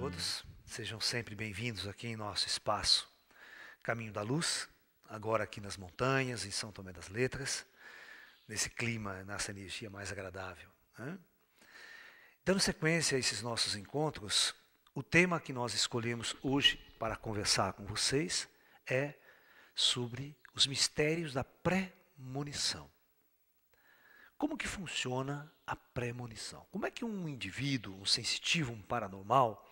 todos. Sejam sempre bem-vindos aqui em nosso espaço Caminho da Luz, agora aqui nas montanhas, em São Tomé das Letras, nesse clima, nessa energia mais agradável. Né? Dando sequência a esses nossos encontros, o tema que nós escolhemos hoje para conversar com vocês é sobre os mistérios da premonição. Como que funciona a premonição? Como é que um indivíduo, um sensitivo, um paranormal,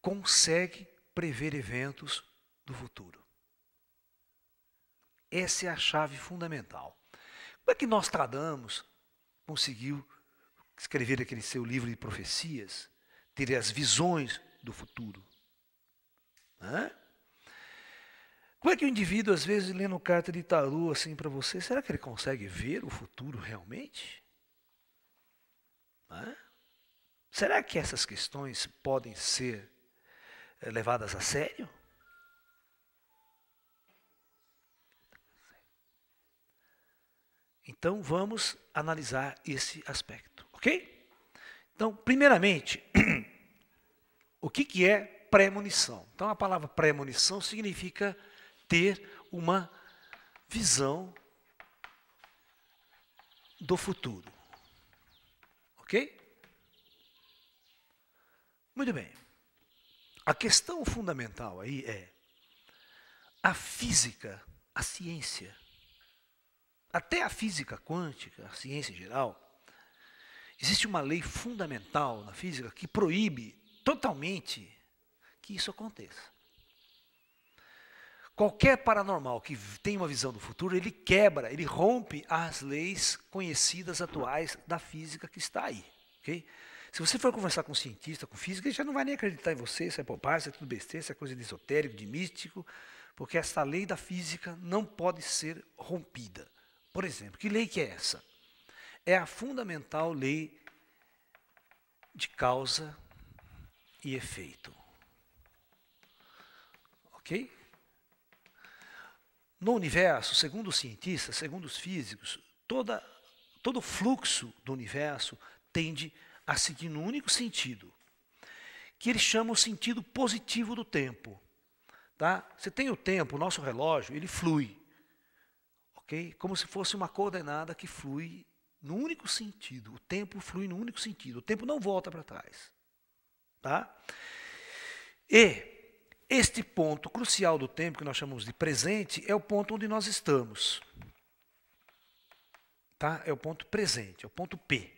consegue prever eventos do futuro? Essa é a chave fundamental. Como é que Nostradamus conseguiu escrever aquele seu livro de profecias, ter as visões do futuro? Hã? Como é que o indivíduo, às vezes, lendo carta de tarô assim para você, será que ele consegue ver o futuro realmente? Hã? Será que essas questões podem ser levadas a sério? Então vamos analisar esse aspecto, ok? Então, primeiramente, o que, que é premonição? Então, a palavra premonição significa ter uma visão do futuro, ok? Muito bem. A questão fundamental aí é a física, a ciência até a física quântica, a ciência em geral, existe uma lei fundamental na física que proíbe totalmente que isso aconteça. Qualquer paranormal que tem uma visão do futuro, ele quebra, ele rompe as leis conhecidas atuais da física que está aí. Okay? Se você for conversar com um cientista, com física, ele já não vai nem acreditar em você, isso é bobagem, isso é tudo besteira, isso é coisa de esotérico, de místico, porque essa lei da física não pode ser rompida. Por exemplo, que lei que é essa? É a fundamental lei de causa e efeito. Ok? No universo, segundo os cientistas, segundo os físicos, toda, todo fluxo do universo tende a seguir num único sentido, que eles chamam o sentido positivo do tempo. Tá? Você tem o tempo, o nosso relógio, ele flui. Okay? Como se fosse uma coordenada que flui no único sentido. O tempo flui no único sentido. O tempo não volta para trás. Tá? E este ponto crucial do tempo, que nós chamamos de presente, é o ponto onde nós estamos. Tá? É o ponto presente, é o ponto P.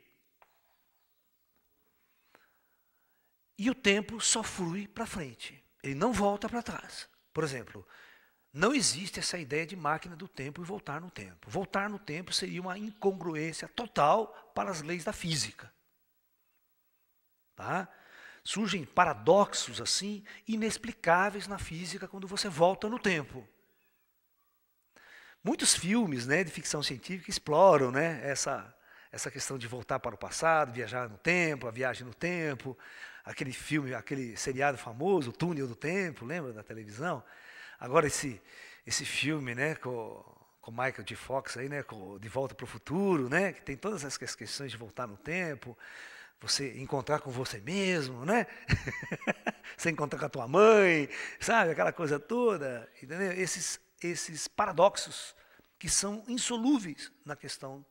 E o tempo só flui para frente. Ele não volta para trás. Por exemplo, não existe essa ideia de máquina do tempo e voltar no tempo. Voltar no tempo seria uma incongruência total para as leis da física. Tá? Surgem paradoxos assim inexplicáveis na física quando você volta no tempo. Muitos filmes né, de ficção científica exploram né, essa, essa questão de voltar para o passado, viajar no tempo, a viagem no tempo. Aquele filme, aquele seriado famoso, Túnel do Tempo, lembra da televisão? Agora esse esse filme, né, com com Michael J. Fox aí, né, com De Volta para o Futuro, né, que tem todas essas questões de voltar no tempo, você encontrar com você mesmo, né? você encontrar com a tua mãe, sabe, aquela coisa toda, entendeu? Esses esses paradoxos que são insolúveis na questão,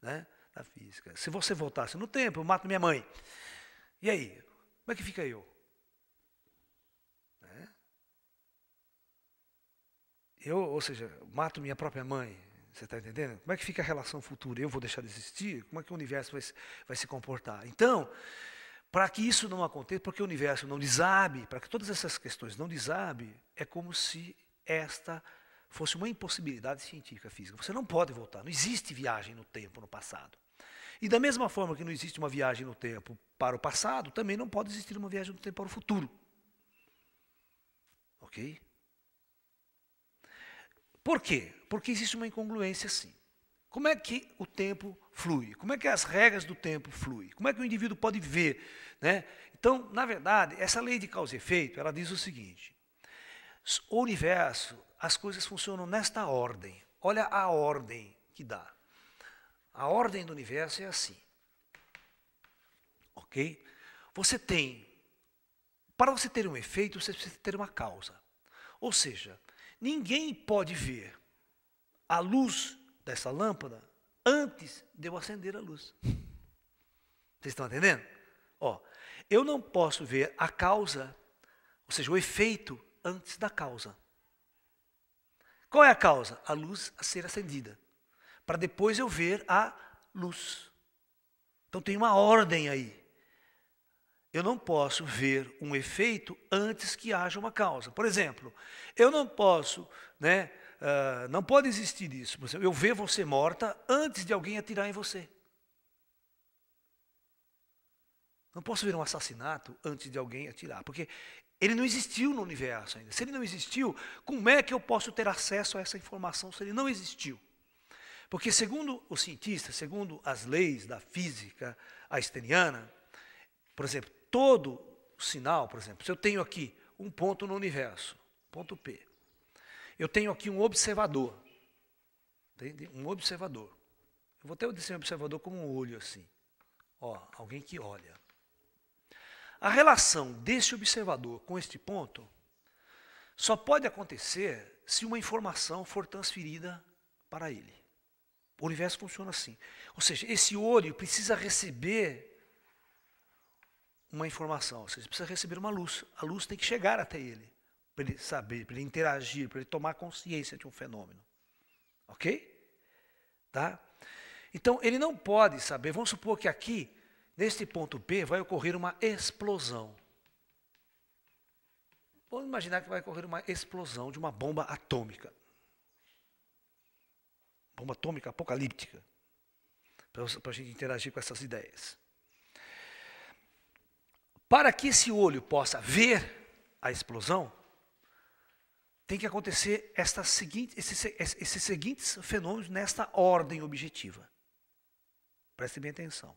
né, da física. Se você voltasse no tempo, eu mato minha mãe. E aí, como é que fica eu? Eu, ou seja, mato minha própria mãe. Você está entendendo? Como é que fica a relação futura? Eu vou deixar de existir? Como é que o universo vai, vai se comportar? Então, para que isso não aconteça, porque o universo não desabe, para que todas essas questões não desabe, é como se esta fosse uma impossibilidade científica física. Você não pode voltar. Não existe viagem no tempo no passado. E da mesma forma que não existe uma viagem no tempo para o passado, também não pode existir uma viagem no tempo para o futuro. Ok? Por quê? Porque existe uma incongruência sim. Como é que o tempo flui? Como é que as regras do tempo fluem? Como é que o indivíduo pode ver? Né? Então, na verdade, essa lei de causa e efeito, ela diz o seguinte: o universo, as coisas funcionam nesta ordem. Olha a ordem que dá. A ordem do universo é assim. Ok? Você tem Para você ter um efeito, você precisa ter uma causa. Ou seja, ninguém pode ver a luz dessa lâmpada antes de eu acender a luz. Vocês estão entendendo? Ó, eu não posso ver a causa, ou seja, o efeito antes da causa. Qual é a causa? A luz a ser acendida. Para depois eu ver a luz. Então tem uma ordem aí. Eu não posso ver um efeito antes que haja uma causa. Por exemplo, eu não posso, né, uh, não pode existir isso. Eu ver você morta antes de alguém atirar em você. Não posso ver um assassinato antes de alguém atirar, porque ele não existiu no universo ainda. Se ele não existiu, como é que eu posso ter acesso a essa informação se ele não existiu? Porque, segundo os cientistas, segundo as leis da física einsteiniana, por exemplo, todo sinal, por exemplo, se eu tenho aqui um ponto no universo, ponto P, eu tenho aqui um observador, entende? um observador. Eu vou até desenhar um observador como um olho assim, ó, alguém que olha. A relação desse observador com este ponto só pode acontecer se uma informação for transferida para ele. O universo funciona assim. Ou seja, esse olho precisa receber uma informação, ou seja, precisa receber uma luz. A luz tem que chegar até ele, para ele saber, para ele interagir, para ele tomar consciência de um fenômeno. Ok? Tá? Então, ele não pode saber, vamos supor que aqui Neste ponto P vai ocorrer uma explosão. Vamos imaginar que vai ocorrer uma explosão de uma bomba atômica. Bomba atômica apocalíptica. Para a gente interagir com essas ideias. Para que esse olho possa ver a explosão, tem que acontecer seguinte, esses, esses seguintes fenômenos nesta ordem objetiva. Preste bem atenção.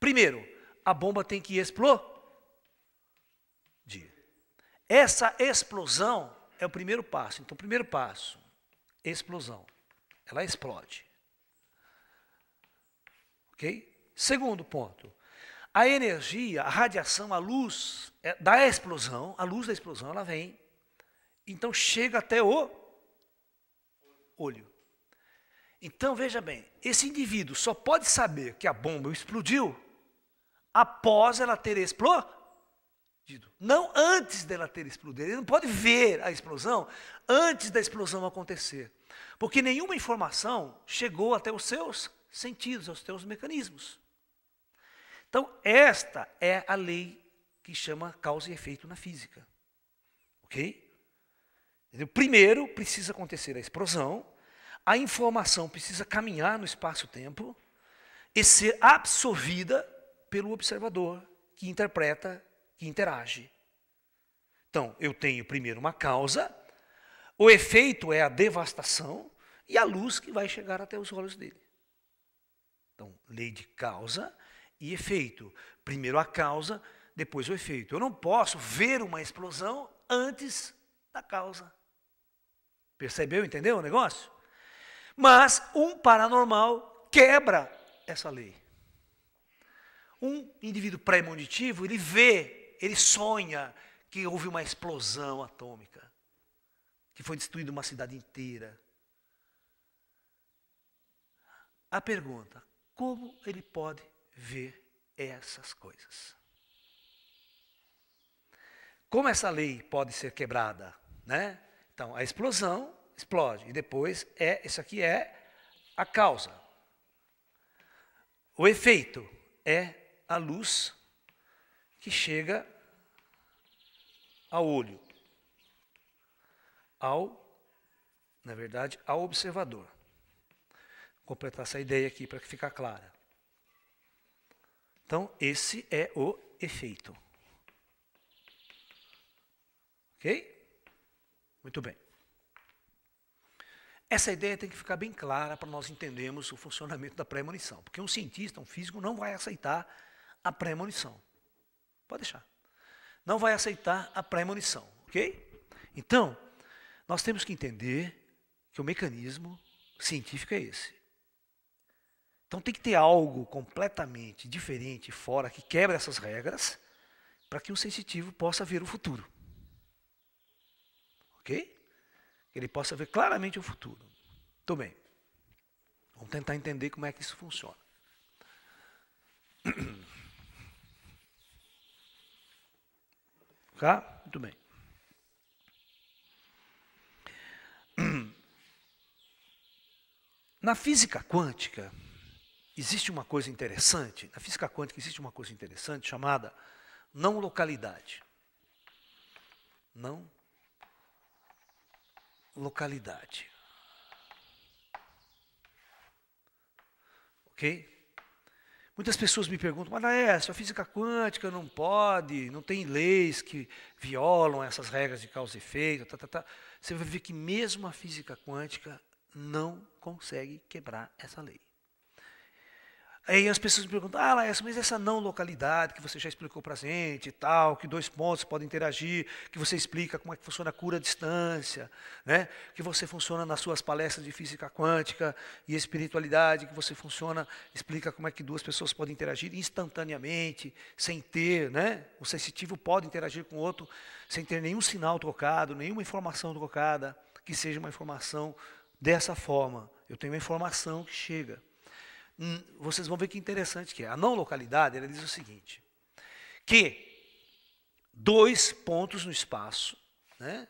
Primeiro, a bomba tem que explodir. Essa explosão é o primeiro passo. Então, primeiro passo, explosão. Ela explode. Ok? Segundo ponto, a energia, a radiação, a luz é, da explosão, a luz da explosão, ela vem, então chega até o olho. Então veja bem, esse indivíduo só pode saber que a bomba explodiu após ela ter explodido. Não antes dela ter explodido. Ele não pode ver a explosão antes da explosão acontecer. Porque nenhuma informação chegou até os seus sentidos, aos seus mecanismos. Então, esta é a lei que chama causa e efeito na física. Ok? Primeiro precisa acontecer a explosão, a informação precisa caminhar no espaço-tempo e ser absorvida pelo observador que interpreta, que interage. Então, eu tenho primeiro uma causa, o efeito é a devastação e a luz que vai chegar até os olhos dele. Então, lei de causa e efeito. Primeiro a causa, depois o efeito. Eu não posso ver uma explosão antes da causa. Percebeu, entendeu o negócio? Mas um paranormal quebra essa lei. Um indivíduo pré-monitivo, ele vê, ele sonha que houve uma explosão atômica, que foi destruída uma cidade inteira. A pergunta: como ele pode ver essas coisas? Como essa lei pode ser quebrada, né? Então, a explosão explode e depois é isso aqui é a causa. O efeito é a luz que chega ao olho, ao, na verdade, ao observador. Vou completar essa ideia aqui para que fique clara. Então, esse é o efeito. Ok? Muito bem. Essa ideia tem que ficar bem clara para nós entendermos o funcionamento da premonição. Porque um cientista, um físico, não vai aceitar a premonição. Pode deixar. Não vai aceitar a premonição, ok? Então, nós temos que entender que o mecanismo científico é esse. Então tem que ter algo completamente diferente fora que quebra essas regras, para que um sensitivo possa ver o futuro. Ok? Que ele possa ver claramente o futuro. Muito bem. Vamos tentar entender como é que isso funciona. Tá? Muito bem. Na física quântica, existe uma coisa interessante, na física quântica existe uma coisa interessante chamada não localidade. Não localidade. Ok? Muitas pessoas me perguntam, mas Laércio, a física quântica não pode, não tem leis que violam essas regras de causa e efeito, tá, tá, tá. Você vai ver que mesmo a física quântica não consegue quebrar essa lei. Aí as pessoas me perguntam, ah, Laércio, mas essa não localidade que você já explicou para a gente e tal, que dois pontos podem interagir, que você explica como é que funciona a cura à distância, né? que você funciona nas suas palestras de física quântica e espiritualidade, que você funciona, explica como é que duas pessoas podem interagir instantaneamente, sem ter, né? O sensitivo pode interagir com o outro sem ter nenhum sinal trocado, nenhuma informação trocada, que seja uma informação dessa forma. Eu tenho uma informação que chega. Hum, vocês vão ver que interessante que é. A não localidade, ela diz o seguinte, que dois pontos no espaço, né,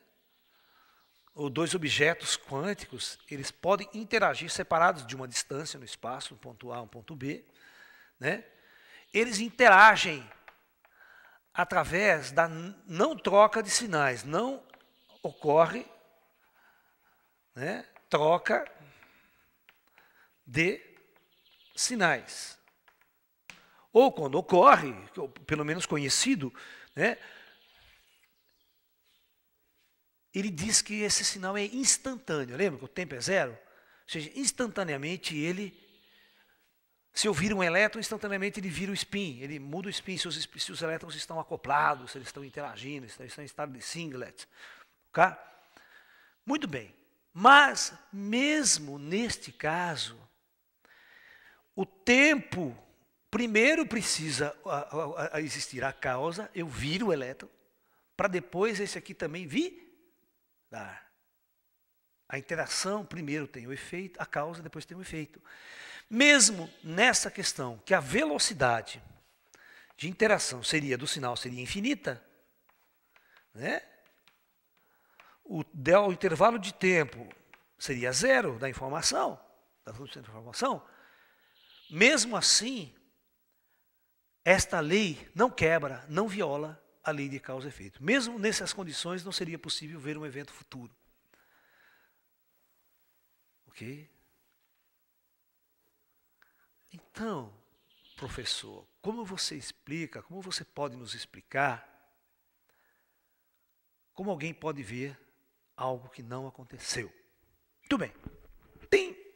ou dois objetos quânticos, eles podem interagir separados de uma distância no espaço, um ponto A, um ponto B, né, eles interagem através da não troca de sinais, não ocorre né, troca de sinais. Ou quando ocorre, pelo menos conhecido, né, ele diz que esse sinal é instantâneo. Lembra que o tempo é zero? Ou seja, instantaneamente ele, se ouvir um elétron, instantaneamente ele vira o spin, ele muda o spin, se os, se os elétrons estão acoplados, se eles estão interagindo, se eles estão em estado de singlet. Okay? Muito bem. Mas, mesmo neste caso, o tempo, primeiro precisa a, existir a causa, eu viro o elétron, para depois esse aqui também vir dar. A interação primeiro tem o efeito, a causa depois tem o efeito. Mesmo nessa questão que a velocidade de interação seria do sinal seria infinita, né? O, o intervalo de tempo seria zero da informação, da informação, mesmo assim, esta lei não quebra, não viola a lei de causa e efeito. Mesmo nessas condições, não seria possível ver um evento futuro. Ok? Então, professor, como você explica, como você pode nos explicar como alguém pode ver algo que não aconteceu? Muito bem. Tem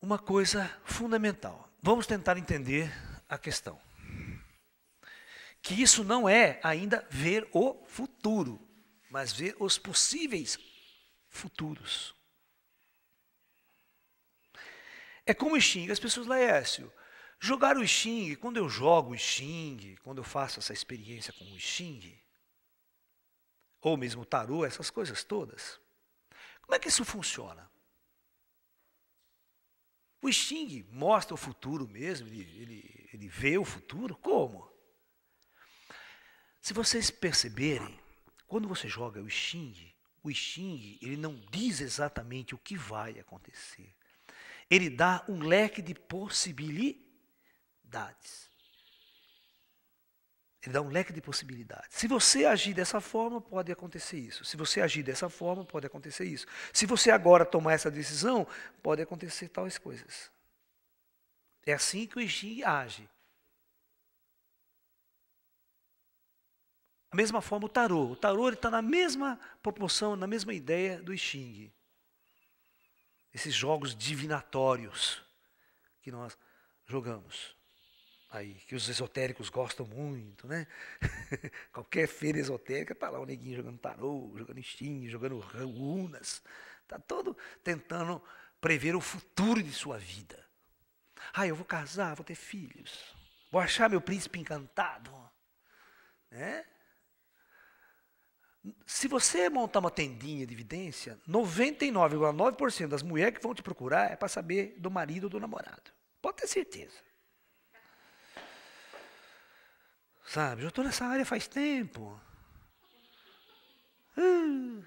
uma coisa fundamental. Vamos tentar entender a questão. Que isso não é ainda ver o futuro, mas ver os possíveis futuros. É como o Xing, as pessoas, Laércio, jogar o Xing, quando eu jogo o Xing, quando eu faço essa experiência com o Xing, ou mesmo tarô, essas coisas todas, como é que isso funciona? O Sting mostra o futuro mesmo, ele, ele, ele vê o futuro? Como? Se vocês perceberem, quando você joga o Sting, o Sting ele não diz exatamente o que vai acontecer. Ele dá um leque de possibilidades. Ele dá um leque de possibilidades. Se você agir dessa forma, pode acontecer isso. Se você agir dessa forma, pode acontecer isso. Se você agora tomar essa decisão, pode acontecer tais coisas. É assim que o Xing age. Da mesma forma o tarô. O tarô está na mesma proporção, na mesma ideia do Xing. Esses jogos divinatórios que nós jogamos aí, que os esotéricos gostam muito, né? Qualquer feira esotérica tá lá o neguinho jogando tarô, jogando Steam, jogando runas. Tá todo tentando prever o futuro de sua vida. Ah, eu vou casar, vou ter filhos. Vou achar meu príncipe encantado. Né? Se você montar uma tendinha de evidência, 99,9% das mulheres que vão te procurar é para saber do marido ou do namorado. Pode ter certeza. Sabe, eu estou nessa área faz tempo. Uh.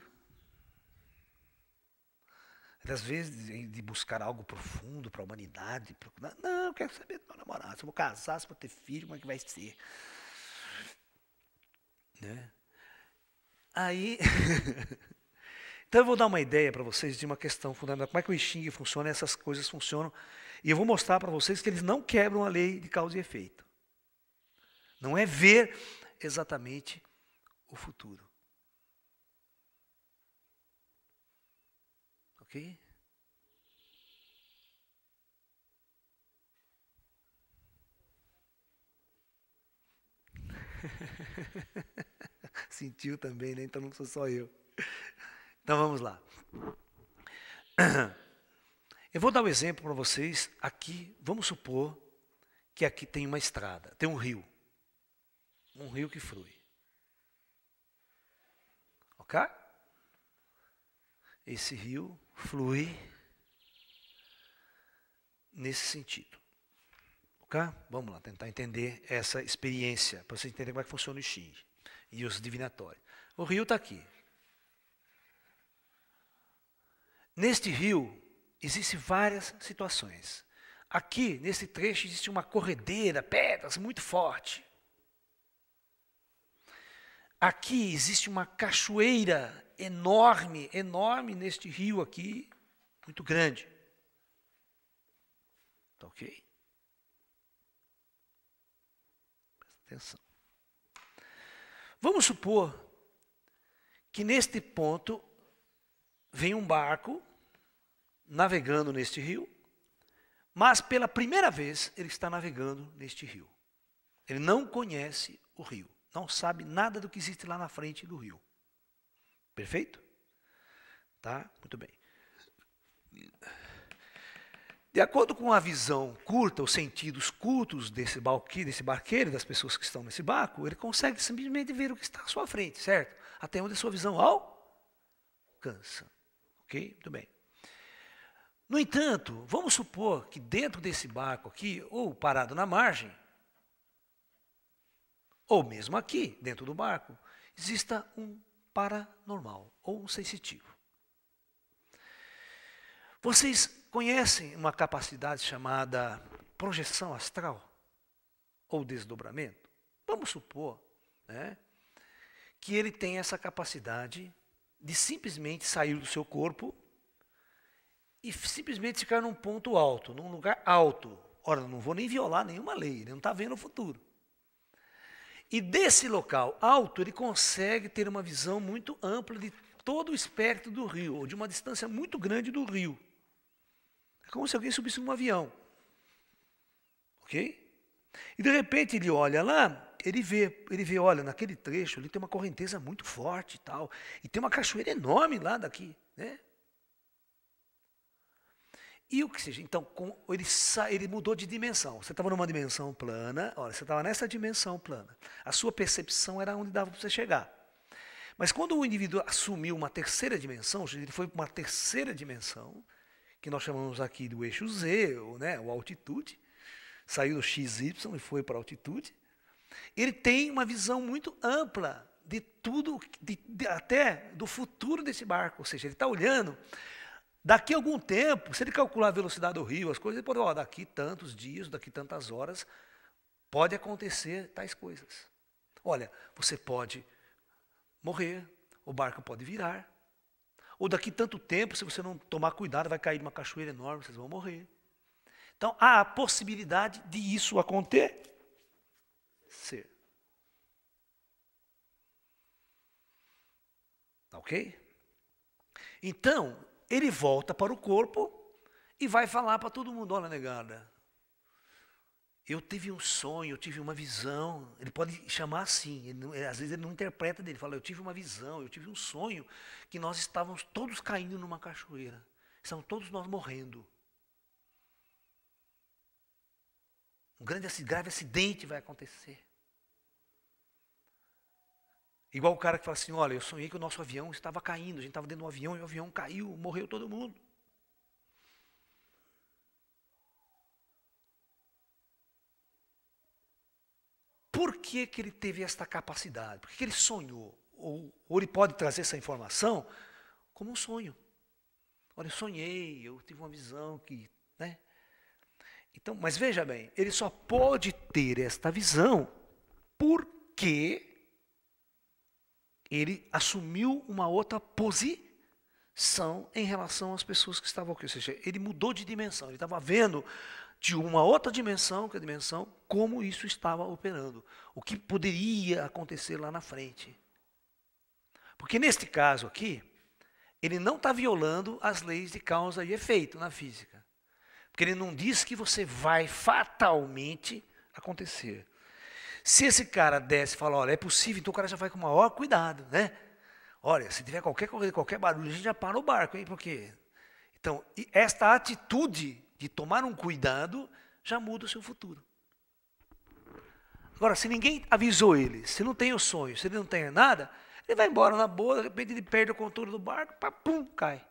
Às vezes, de buscar algo profundo para a humanidade. Procurar, não, eu quero saber do meu namorado. Se eu vou casar, se eu vou ter filho, como é que vai ser? Né? Aí. então eu vou dar uma ideia para vocês de uma questão fundamental. Como é que o Xing funciona, essas coisas funcionam. E eu vou mostrar para vocês que eles não quebram a lei de causa e efeito. Não é ver exatamente o futuro. Ok? Sentiu também, né? Então não sou só eu. Então vamos lá. Eu vou dar um exemplo para vocês. Aqui, vamos supor que aqui tem uma estrada, tem um rio. Um rio que flui. Ok? Esse rio flui nesse sentido. Ok? Vamos lá, tentar entender essa experiência, para você entender como é que funciona o Xing e os divinatórios. O rio está aqui. Neste rio, existem várias situações. Aqui, nesse trecho, existe uma corredeira, pedras muito forte. Aqui existe uma cachoeira enorme, enorme neste rio aqui, muito grande. Tá ok? Presta atenção. Vamos supor que neste ponto vem um barco navegando neste rio, mas pela primeira vez ele está navegando neste rio. Ele não conhece o rio, não sabe nada do que existe lá na frente do rio. Perfeito? Tá? Muito bem. De acordo com a visão curta, os sentidos curtos desse, balque, desse barqueiro, das pessoas que estão nesse barco, ele consegue simplesmente ver o que está à sua frente, certo? Até onde a sua visão alcança. Ok? Muito bem. No entanto, vamos supor que dentro desse barco aqui, ou parado na margem, ou mesmo aqui, dentro do barco, exista um paranormal ou um sensitivo. Vocês conhecem uma capacidade chamada projeção astral ou desdobramento? Vamos supor né, que ele tem essa capacidade de simplesmente sair do seu corpo e simplesmente ficar num ponto alto, num lugar alto. Ora, não vou nem violar nenhuma lei, ele não está vendo o futuro. E desse local alto, ele consegue ter uma visão muito ampla de todo o espectro do rio, ou de uma distância muito grande do rio. É como se alguém subisse num avião. Ok? E de repente ele olha lá, ele vê, ele vê, olha, naquele trecho ali tem uma correnteza muito forte e tal, e tem uma cachoeira enorme lá daqui, né? E o que seja, então, com, ele, ele mudou de dimensão. Você estava numa dimensão plana, olha, você estava nessa dimensão plana. A sua percepção era onde dava para você chegar. Mas quando o indivíduo assumiu uma terceira dimensão, ele foi para uma terceira dimensão, que nós chamamos aqui do eixo Z, ou, né, altitude, saiu do XY e foi para a altitude, ele tem uma visão muito ampla de tudo, de, de, até do futuro desse barco. Ou seja, ele está olhando Daqui a algum tempo, se ele calcular a velocidade do rio, as coisas, ele pode, ó, daqui tantos dias, daqui tantas horas, pode acontecer tais coisas. Olha, você pode morrer, o barco pode virar, ou daqui tanto tempo, se você não tomar cuidado, vai cair numa cachoeira enorme, vocês vão morrer. Então, há a possibilidade de isso acontecer. Tá ok? Então, ele volta para o corpo e vai falar para todo mundo: olha, negada, eu tive um sonho, eu tive uma visão. Ele pode chamar assim, não, às vezes ele não interpreta dele, fala: eu tive uma visão, eu tive um sonho que nós estávamos todos caindo numa cachoeira, estamos todos nós morrendo. Um grande grave acidente vai acontecer. Igual o cara que fala assim: olha, eu sonhei que o nosso avião estava caindo, a gente estava dentro de um avião e o avião caiu, morreu todo mundo. Por que, que ele teve esta capacidade? Por que, que ele sonhou? Ou, ou ele pode trazer essa informação como um sonho. Olha, eu sonhei, eu tive uma visão que. Né? Então, mas veja bem, ele só pode ter esta visão porque ele assumiu uma outra posição em relação às pessoas que estavam aqui. Ou seja, ele mudou de dimensão, ele estava vendo de uma outra dimensão, que é a dimensão, como isso estava operando, o que poderia acontecer lá na frente. Porque neste caso aqui, ele não está violando as leis de causa e efeito na física. Porque ele não diz que você vai fatalmente acontecer. Se esse cara desce e fala, olha, é possível, então o cara já vai com maior cuidado, né? Olha, se tiver qualquer qualquer barulho, a gente já para o barco, hein? Porque então, esta atitude de tomar um cuidado, já muda o seu futuro. Agora, se ninguém avisou ele, se não tem o sonho, se ele não tem nada, ele vai embora na boa, de repente ele perde o controle do barco, pá, pum, cai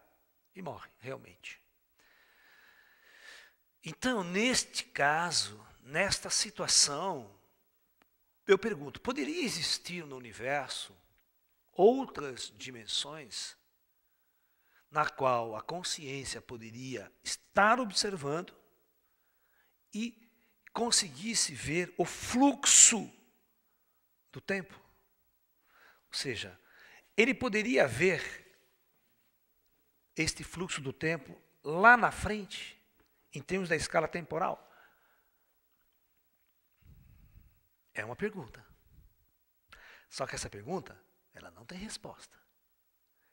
e morre, realmente. Então, neste caso, nesta situação, eu pergunto: poderia existir no universo outras dimensões na qual a consciência poderia estar observando e conseguisse ver o fluxo do tempo. Ou seja, ele poderia ver este fluxo do tempo lá na frente, em termos da escala temporal? É uma pergunta. Só que essa pergunta, ela não tem resposta.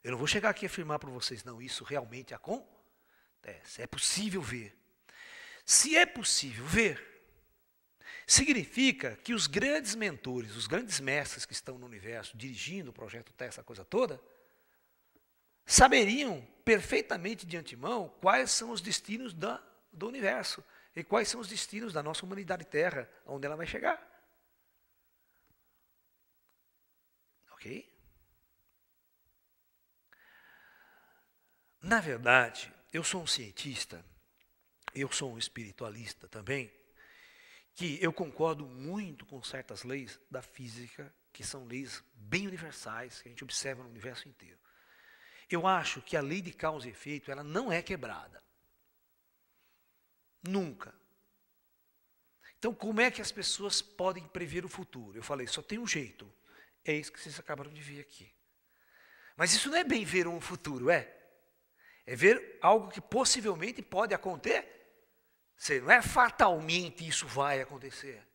Eu não vou chegar aqui e afirmar para vocês, não, isso realmente acontece. É possível ver. Se é possível ver, significa que os grandes mentores, os grandes mestres que estão no universo dirigindo o projeto Terra, essa coisa toda, saberiam perfeitamente de antemão quais são os destinos da, do universo e quais são os destinos da nossa humanidade Terra, onde ela vai chegar. Ok? Na verdade, eu sou um cientista, eu sou um espiritualista também, que eu concordo muito com certas leis da física, que são leis bem universais, que a gente observa no universo inteiro. Eu acho que a lei de causa e efeito, ela não é quebrada. Nunca. Então, como é que as pessoas podem prever o futuro? Eu falei, só tem um jeito. É isso que vocês acabaram de ver aqui. Mas isso não é bem ver um futuro, é? É ver algo que possivelmente pode acontecer. Não é fatalmente isso vai acontecer.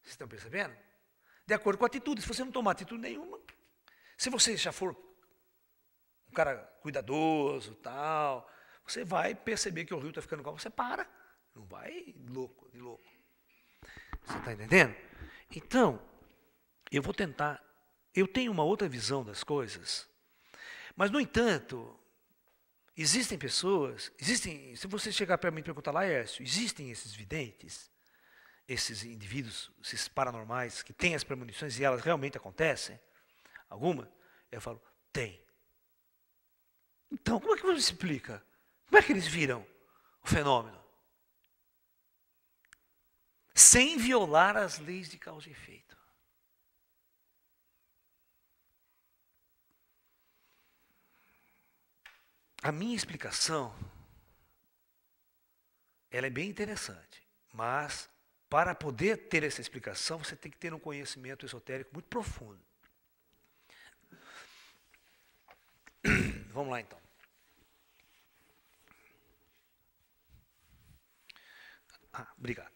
Vocês estão percebendo? De acordo com a atitude. Se você não tomar atitude nenhuma, se você já for um cara cuidadoso, tal, você vai perceber que o rio está ficando calmo, você para. Não vai louco, de louco. Você está entendendo? Então, eu vou tentar. Eu tenho uma outra visão das coisas mas, no entanto, existem pessoas, existem, se você chegar para mim e perguntar lá, Écio, existem esses videntes, esses indivíduos, esses paranormais, que têm as premonições e elas realmente acontecem? Alguma? Eu falo, tem. Então, como é que você explica? Como é que eles viram o fenômeno? Sem violar as leis de causa e efeito. A minha explicação, ela é bem interessante, mas para poder ter essa explicação, você tem que ter um conhecimento esotérico muito profundo. Vamos lá então. Ah, obrigado.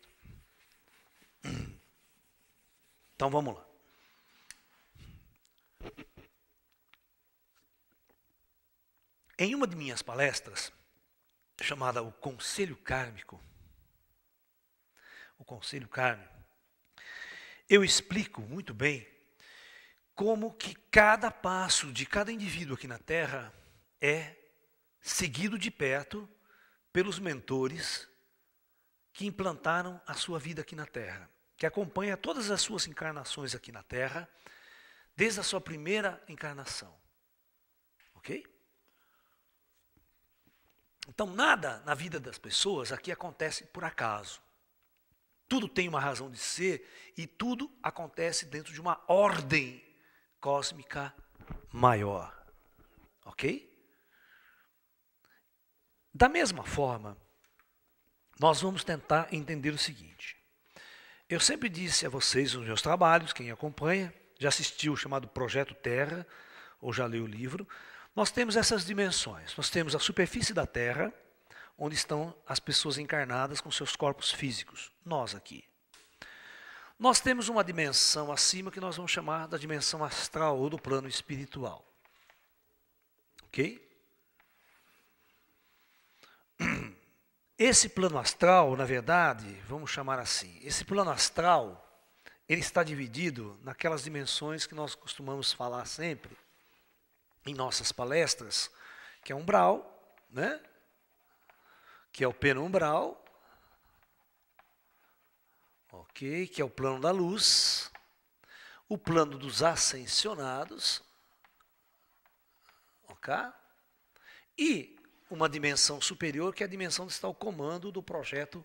Então vamos lá. Em uma de minhas palestras, chamada O Conselho Kármico, o Conselho Kármico, eu explico muito bem como que cada passo de cada indivíduo aqui na Terra é seguido de perto pelos mentores que implantaram a sua vida aqui na Terra, que acompanha todas as suas encarnações aqui na Terra, desde a sua primeira encarnação. Ok? Então, nada na vida das pessoas aqui acontece por acaso. Tudo tem uma razão de ser e tudo acontece dentro de uma ordem cósmica maior. Ok? Da mesma forma, nós vamos tentar entender o seguinte. Eu sempre disse a vocês nos meus trabalhos, quem acompanha, já assistiu o chamado Projeto Terra, ou já leu o livro, nós temos essas dimensões. Nós temos a superfície da Terra, onde estão as pessoas encarnadas com seus corpos físicos, nós aqui. Nós temos uma dimensão acima que nós vamos chamar da dimensão astral ou do plano espiritual. Ok? Esse plano astral, na verdade, vamos chamar assim, esse plano astral, ele está dividido naquelas dimensões que nós costumamos falar sempre em nossas palestras, que é umbral, né? que é o penumbral, ok, que é o plano da luz, o plano dos ascensionados, ok, e uma dimensão superior, que é a dimensão de está o comando do projeto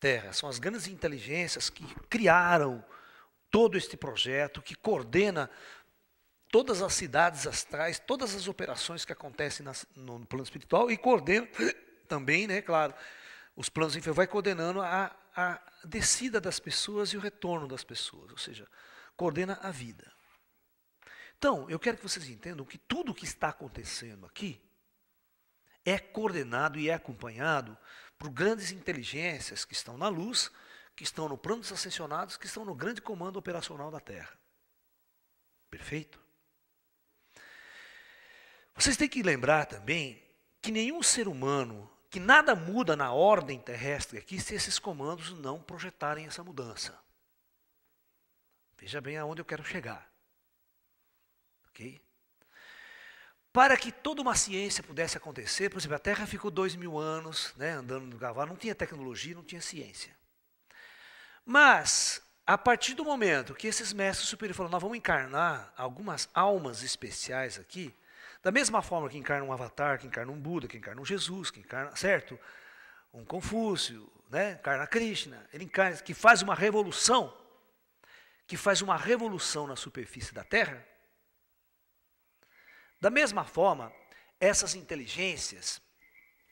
Terra. São as grandes inteligências que criaram todo este projeto, que coordena todas as cidades astrais, todas as operações que acontecem no plano espiritual e coordena também, né, claro, os planos inferiores vai coordenando a, a descida das pessoas e o retorno das pessoas, ou seja, coordena a vida. Então, eu quero que vocês entendam que tudo o que está acontecendo aqui é coordenado e é acompanhado por grandes inteligências que estão na luz, que estão no plano dos ascensionados, que estão no grande comando operacional da Terra. Perfeito? Vocês têm que lembrar também que nenhum ser humano que nada muda na ordem terrestre aqui se esses comandos não projetarem essa mudança. Veja bem aonde eu quero chegar. Ok? Para que toda uma ciência pudesse acontecer, por exemplo, a Terra ficou dois mil anos né, andando no cavalo, não tinha tecnologia, não tinha ciência. Mas, a partir do momento que esses mestres superiores falaram, nós vamos encarnar algumas almas especiais aqui, da mesma forma que encarna um avatar, que encarna um Buda, que encarna um Jesus, que encarna, certo? Um Confúcio, né? encarna Krishna, ele encarna, que faz uma revolução, que faz uma revolução na superfície da Terra. Da mesma forma, essas inteligências,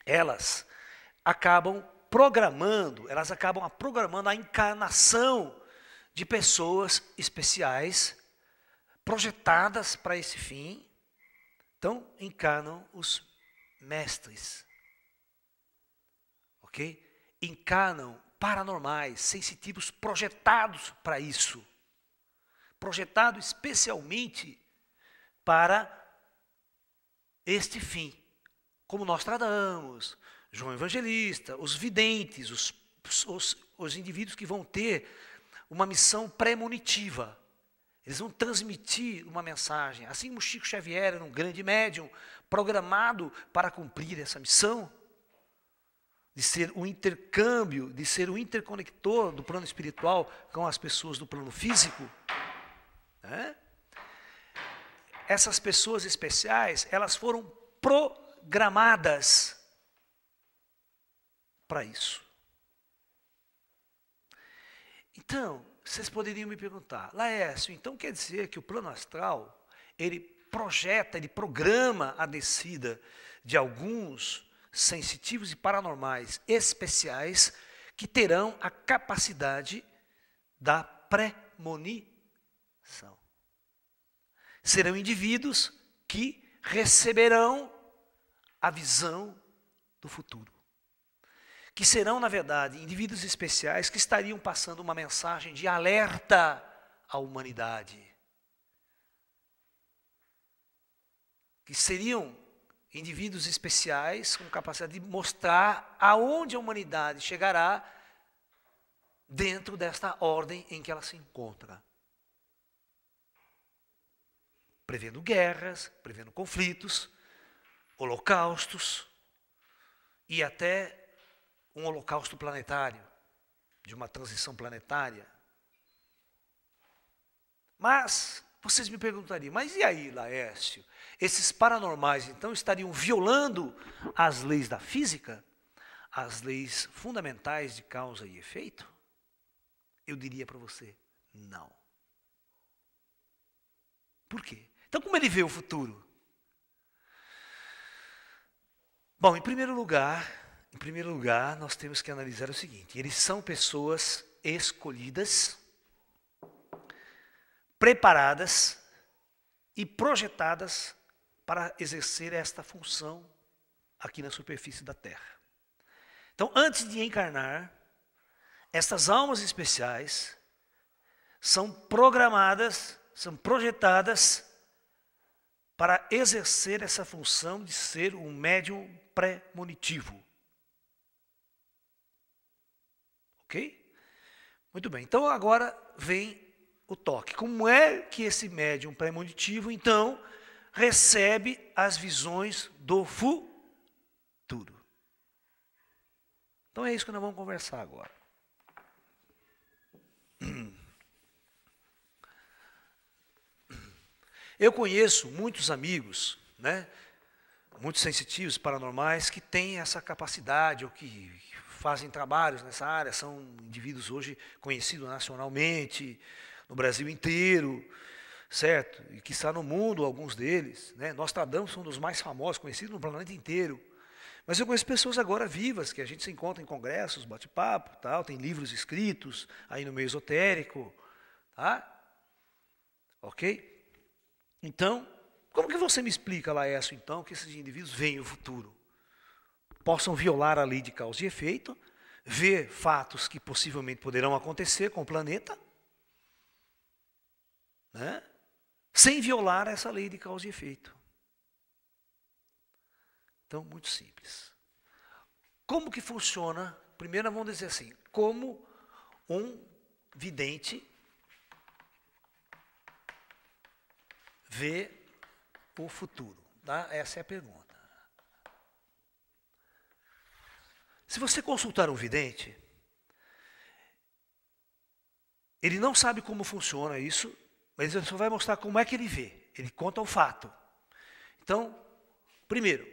elas acabam programando, elas acabam programando a encarnação de pessoas especiais projetadas para esse fim então, encarnam os mestres. Ok? Encarnam paranormais, sensitivos, projetados para isso. Projetado especialmente para este fim. Como nós tratamos, João Evangelista, os videntes, os, os, os indivíduos que vão ter uma missão premonitiva eles vão transmitir uma mensagem. Assim como Chico Xavier era um grande médium, programado para cumprir essa missão, de ser o intercâmbio, de ser o interconector do plano espiritual com as pessoas do plano físico. Né? Essas pessoas especiais, elas foram programadas para isso. Então, vocês poderiam me perguntar, Laércio, então quer dizer que o plano astral, ele projeta, ele programa a descida de alguns sensitivos e paranormais especiais que terão a capacidade da premonição. Serão indivíduos que receberão a visão do futuro que serão, na verdade, indivíduos especiais que estariam passando uma mensagem de alerta à humanidade. Que seriam indivíduos especiais com capacidade de mostrar aonde a humanidade chegará dentro desta ordem em que ela se encontra. Prevendo guerras, prevendo conflitos, holocaustos e até um holocausto planetário, de uma transição planetária. Mas vocês me perguntariam, mas e aí, Laércio? Esses paranormais então estariam violando as leis da física? As leis fundamentais de causa e efeito? Eu diria para você, não. Por quê? Então, como ele vê o futuro? Bom, em primeiro lugar, em primeiro lugar, nós temos que analisar o seguinte: eles são pessoas escolhidas preparadas e projetadas para exercer esta função aqui na superfície da Terra. Então, antes de encarnar, estas almas especiais são programadas, são projetadas para exercer essa função de ser um médium pré-monitivo. Ok? Muito bem, então agora vem o toque. Como é que esse médium pré-monitivo, então, recebe as visões do futuro? Então é isso que nós vamos conversar agora. Eu conheço muitos amigos, né, muito sensitivos, paranormais, que têm essa capacidade ou que fazem trabalhos nessa área, são indivíduos hoje conhecidos nacionalmente, no Brasil inteiro, certo? E que está no mundo, alguns deles. Né? Nostradamus são um dos mais famosos, conhecidos no planeta inteiro. Mas eu conheço pessoas agora vivas, que a gente se encontra em congressos, bate-papo, tal, tem livros escritos aí no meio esotérico, tá? Ok? Então, como que você me explica, Laércio, então, que esses indivíduos veem o futuro? Possam violar a lei de causa e efeito, ver fatos que possivelmente poderão acontecer com o planeta, né? sem violar essa lei de causa e efeito. Então, muito simples. Como que funciona? Primeiro, vamos dizer assim: como um vidente vê o futuro? Tá? Essa é a pergunta. Se você consultar um vidente, ele não sabe como funciona isso, mas ele só vai mostrar como é que ele vê. Ele conta o fato. Então, primeiro,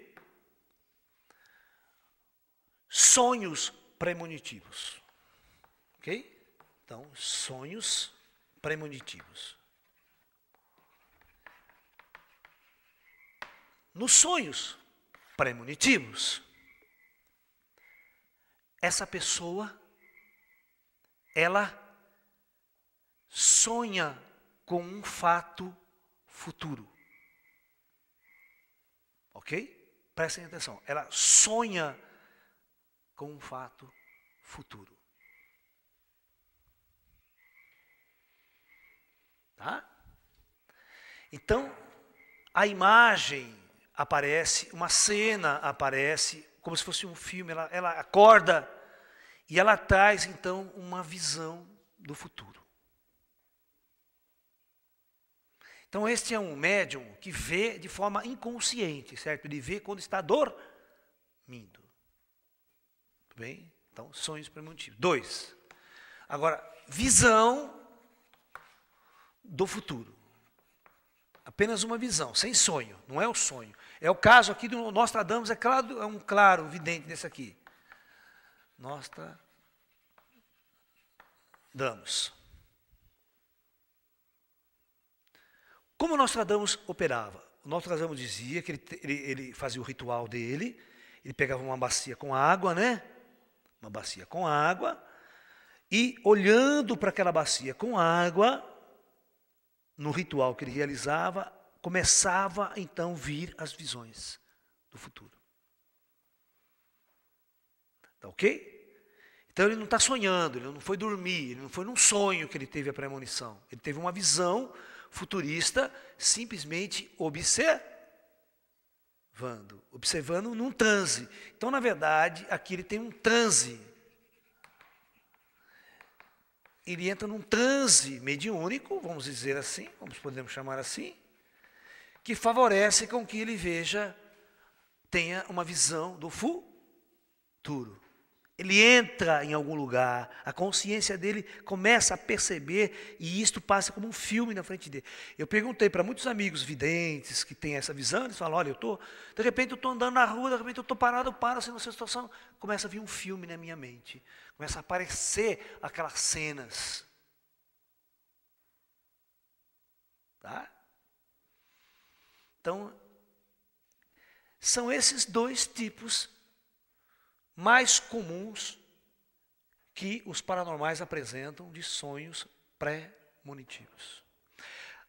sonhos premonitivos. Ok? Então, sonhos premonitivos. Nos sonhos premonitivos, essa pessoa, ela sonha com um fato futuro. Ok? Prestem atenção. Ela sonha com um fato futuro. Tá? Então, a imagem aparece, uma cena aparece, como se fosse um filme, ela, ela acorda e ela traz então uma visão do futuro. Então, este é um médium que vê de forma inconsciente, certo? Ele vê quando está dormindo. Tudo bem? Então, sonhos premonitivos. Dois. Agora, visão do futuro. Apenas uma visão, sem sonho, não é o sonho. É o caso aqui do Nostradamus, é claro, é um claro, vidente nesse aqui. Nostradamus. Como Nostradamus operava? O Nostradamus dizia que ele, ele, ele, fazia o ritual dele, ele pegava uma bacia com água, né? Uma bacia com água, e olhando para aquela bacia com água, no ritual que ele realizava, começava então vir as visões do futuro. Tá ok? Então ele não está sonhando, ele não foi dormir, ele não foi num sonho que ele teve a premonição. Ele teve uma visão futurista simplesmente observando, observando num transe. Então, na verdade, aqui ele tem um transe. Ele entra num transe mediúnico, vamos dizer assim, vamos podemos chamar assim, que favorece com que ele veja, tenha uma visão do futuro. Ele entra em algum lugar, a consciência dele começa a perceber e isto passa como um filme na frente dele. Eu perguntei para muitos amigos videntes que têm essa visão, eles falam: olha, eu tô, de repente eu estou andando na rua, de repente eu estou parado, paro assim nessa situação, começa a vir um filme na minha mente, começa a aparecer aquelas cenas. Tá? Então, são esses dois tipos mais comuns que os paranormais apresentam de sonhos pré-monitivos.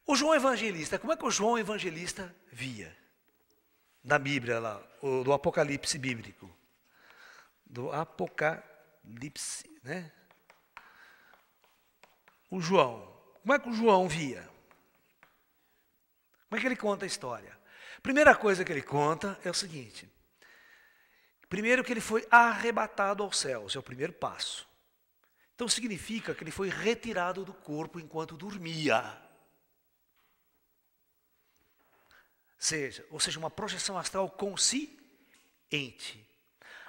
O João Evangelista, como é que o João Evangelista via? Da Bíblia lá, do Apocalipse bíblico. Do Apocalipse, né? O João. Como é que o João via? Como é que ele conta a história? Primeira coisa que ele conta é o seguinte: Primeiro, que ele foi arrebatado aos céus, é o primeiro passo. Então significa que ele foi retirado do corpo enquanto dormia. Seja, ou seja, uma projeção astral consciente.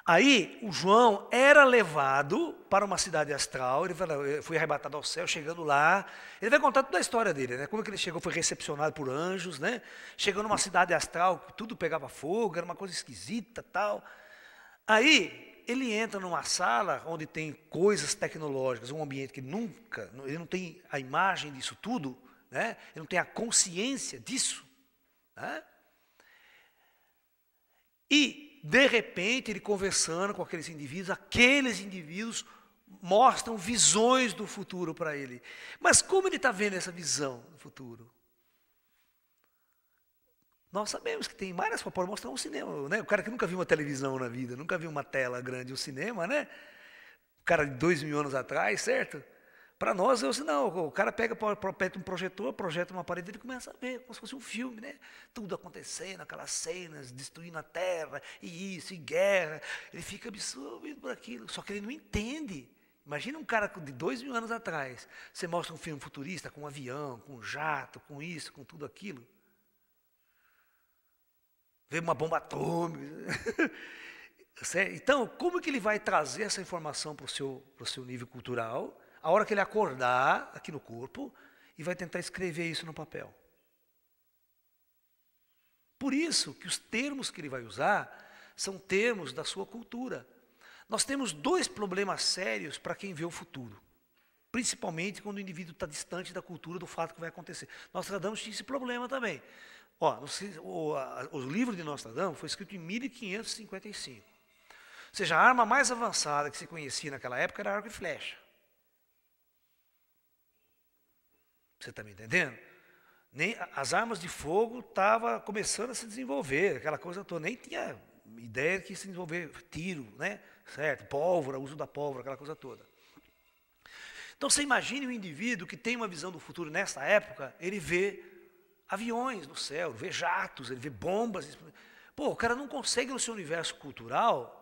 Aí o João era levado para uma cidade astral, ele foi arrebatado ao céu, chegando lá, ele vai contar toda a história dele, né? Como que ele chegou, foi recepcionado por anjos, né? Chegou numa cidade astral, tudo pegava fogo, era uma coisa esquisita, tal. Aí ele entra numa sala onde tem coisas tecnológicas, um ambiente que nunca, ele não tem a imagem disso tudo, né? ele não tem a consciência disso. Né? E, de repente, ele conversando com aqueles indivíduos, aqueles indivíduos mostram visões do futuro para ele. Mas como ele está vendo essa visão do futuro? Nós sabemos que tem várias formas, mostrar um cinema, né? O cara que nunca viu uma televisão na vida, nunca viu uma tela grande, um cinema, né? O cara de dois mil anos atrás, certo? Para nós, eu assim, não, o cara pega, pega um projetor, projeta uma parede e começa a ver, como se fosse um filme, né? Tudo acontecendo, aquelas cenas, destruindo a terra, e isso, e guerra. Ele fica absorvido por aquilo, só que ele não entende. Imagina um cara de dois mil anos atrás, você mostra um filme futurista com um avião, com um jato, com isso, com tudo aquilo veio uma bomba atômica. então, como que ele vai trazer essa informação para o seu, seu nível cultural, a hora que ele acordar aqui no corpo, e vai tentar escrever isso no papel? Por isso que os termos que ele vai usar são termos da sua cultura. Nós temos dois problemas sérios para quem vê o futuro. Principalmente quando o indivíduo está distante da cultura do fato que vai acontecer. Nós tratamos esse problema também. Ó, o, a, o livro de Nostradamus foi escrito em 1555. Ou seja, a arma mais avançada que se conhecia naquela época era arco e flecha. Você está me entendendo? Nem, as armas de fogo estavam começando a se desenvolver, aquela coisa toda. Nem tinha ideia que se desenvolver tiro, né? certo? Pólvora, uso da pólvora, aquela coisa toda. Então você imagine um indivíduo que tem uma visão do futuro nessa época, ele vê aviões no céu, vê jatos, ele vê bombas. Pô, o cara não consegue no seu universo cultural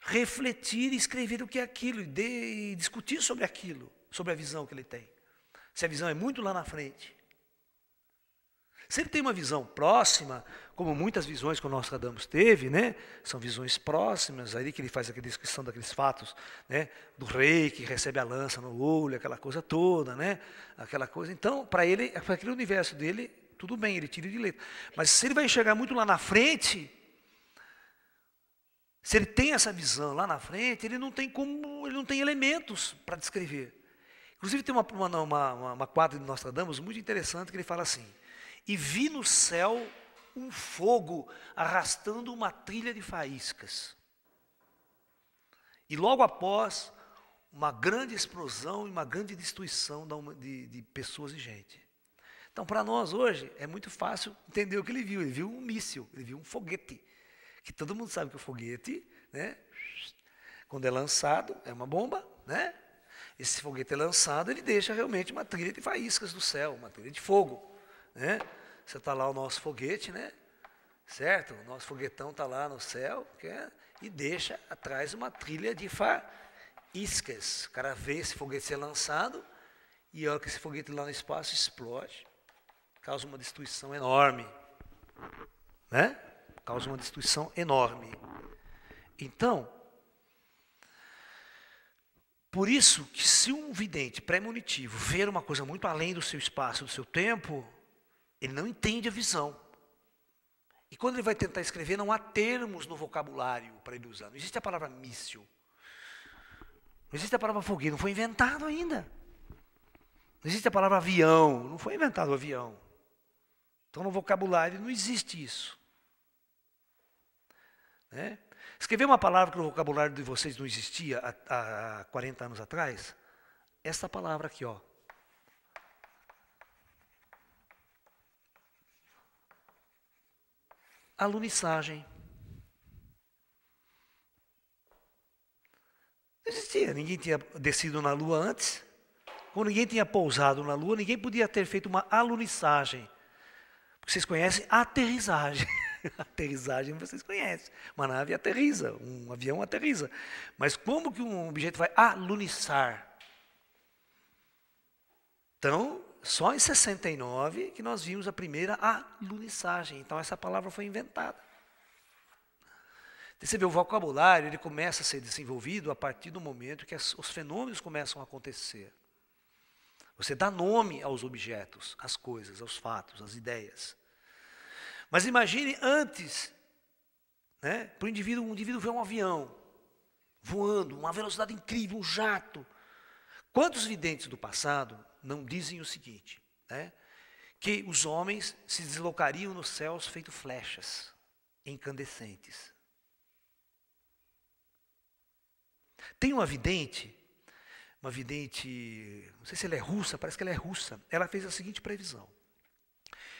refletir e escrever o que é aquilo e, de, e discutir sobre aquilo, sobre a visão que ele tem. Se a visão é muito lá na frente. Se ele tem uma visão próxima, como muitas visões que o Nostradamus teve, né? São visões próximas, aí que ele faz aquela descrição daqueles fatos, né? Do rei que recebe a lança no olho, aquela coisa toda, né? Aquela coisa. Então, para ele, para aquele universo dele, tudo bem, ele tira de letra. Mas se ele vai chegar muito lá na frente, se ele tem essa visão lá na frente, ele não tem como, ele não tem elementos para descrever. Inclusive tem uma, uma, uma, uma quadra de Nostradamus muito interessante que ele fala assim: e vi no céu um fogo arrastando uma trilha de faíscas. E logo após, uma grande explosão e uma grande destruição de, de pessoas e gente. Então, para nós hoje, é muito fácil entender o que ele viu. Ele viu um míssil, ele viu um foguete. Que todo mundo sabe que o foguete, né, quando é lançado, é uma bomba, né? Esse foguete é lançado, ele deixa realmente uma trilha de faíscas do céu, uma trilha de fogo. Né? Você está lá o nosso foguete, né? Certo? O nosso foguetão está lá no céu é, e deixa atrás uma trilha de faíscas. O cara vê esse foguete ser lançado e a hora que esse foguete lá no espaço explode, causa uma destruição enorme. Né? Causa uma destruição enorme. Então, Por isso que se um vidente pré-monitivo ver uma coisa muito além do seu espaço, do seu tempo, ele não entende a visão. E quando ele vai tentar escrever, não há termos no vocabulário para ele usar. Não existe a palavra míssil. Não existe a palavra foguete, não foi inventado ainda. Não existe a palavra avião, não foi inventado o avião. Então no vocabulário não existe isso. Né? Escrever uma palavra que no vocabulário de vocês não existia há, há 40 anos atrás, essa palavra aqui, ó. Alunissagem. Não existia, ninguém tinha descido na Lua antes. Quando ninguém tinha pousado na Lua, ninguém podia ter feito uma alunissagem. Porque vocês conhecem aterrissagem. aterrissagem vocês conhecem. Uma nave aterriza, um avião aterriza. Mas como que um objeto vai alunissar? Então, só em 69 que nós vimos a primeira alunissagem. Então, essa palavra foi inventada. Você vê, o vocabulário ele começa a ser desenvolvido a partir do momento que as, os fenômenos começam a acontecer. Você dá nome aos objetos, às coisas, aos fatos, às ideias. Mas imagine antes, né, para o indivíduo, um indivíduo ver um avião voando, uma velocidade incrível, um jato. Quantos videntes do passado não dizem o seguinte, né, que os homens se deslocariam nos céus feito flechas incandescentes? Tem uma vidente, uma vidente, não sei se ela é russa, parece que ela é russa. Ela fez a seguinte previsão.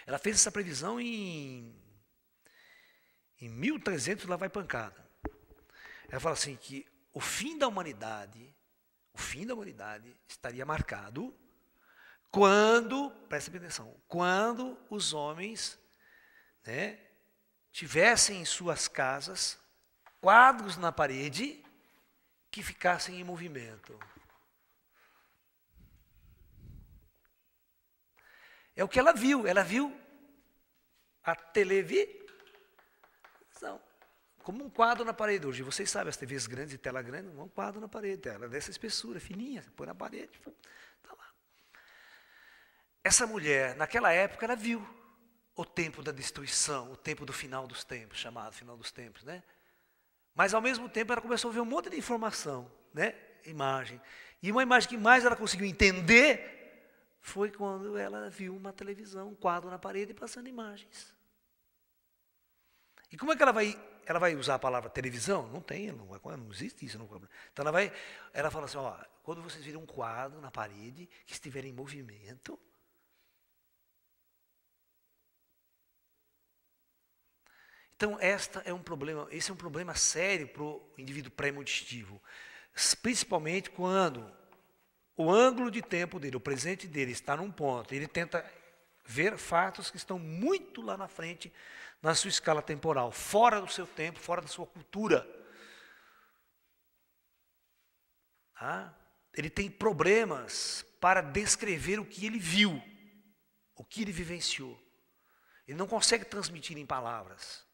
Ela fez essa previsão em, em 1300, lá vai pancada. Ela fala assim que o fim da humanidade, o fim da humanidade estaria marcado quando, presta atenção, quando os homens né, tivessem em suas casas quadros na parede que ficassem em movimento. É o que ela viu. Ela viu a televisão como um quadro na parede. Hoje vocês sabem, as TVs grandes e tela grande, um quadro na parede. Ela é dessa espessura, fininha, você põe na parede, está lá. Essa mulher, naquela época, ela viu o tempo da destruição, o tempo do final dos tempos, chamado final dos tempos, né? Mas ao mesmo tempo ela começou a ver um monte de informação, né? Imagem. E uma imagem que mais ela conseguiu entender foi quando ela viu uma televisão, um quadro na parede passando imagens. E como é que ela vai, ela vai usar a palavra televisão? Não tem, não, não existe isso. Não, então ela vai, ela fala assim, ó, quando vocês virem um quadro na parede que estiver em movimento, Então, esta é um problema, esse é um problema sério para o indivíduo pré-moditivo. Principalmente quando o ângulo de tempo dele, o presente dele, está num ponto, ele tenta ver fatos que estão muito lá na frente na sua escala temporal, fora do seu tempo, fora da sua cultura. Ah, ele tem problemas para descrever o que ele viu, o que ele vivenciou. Ele não consegue transmitir em palavras.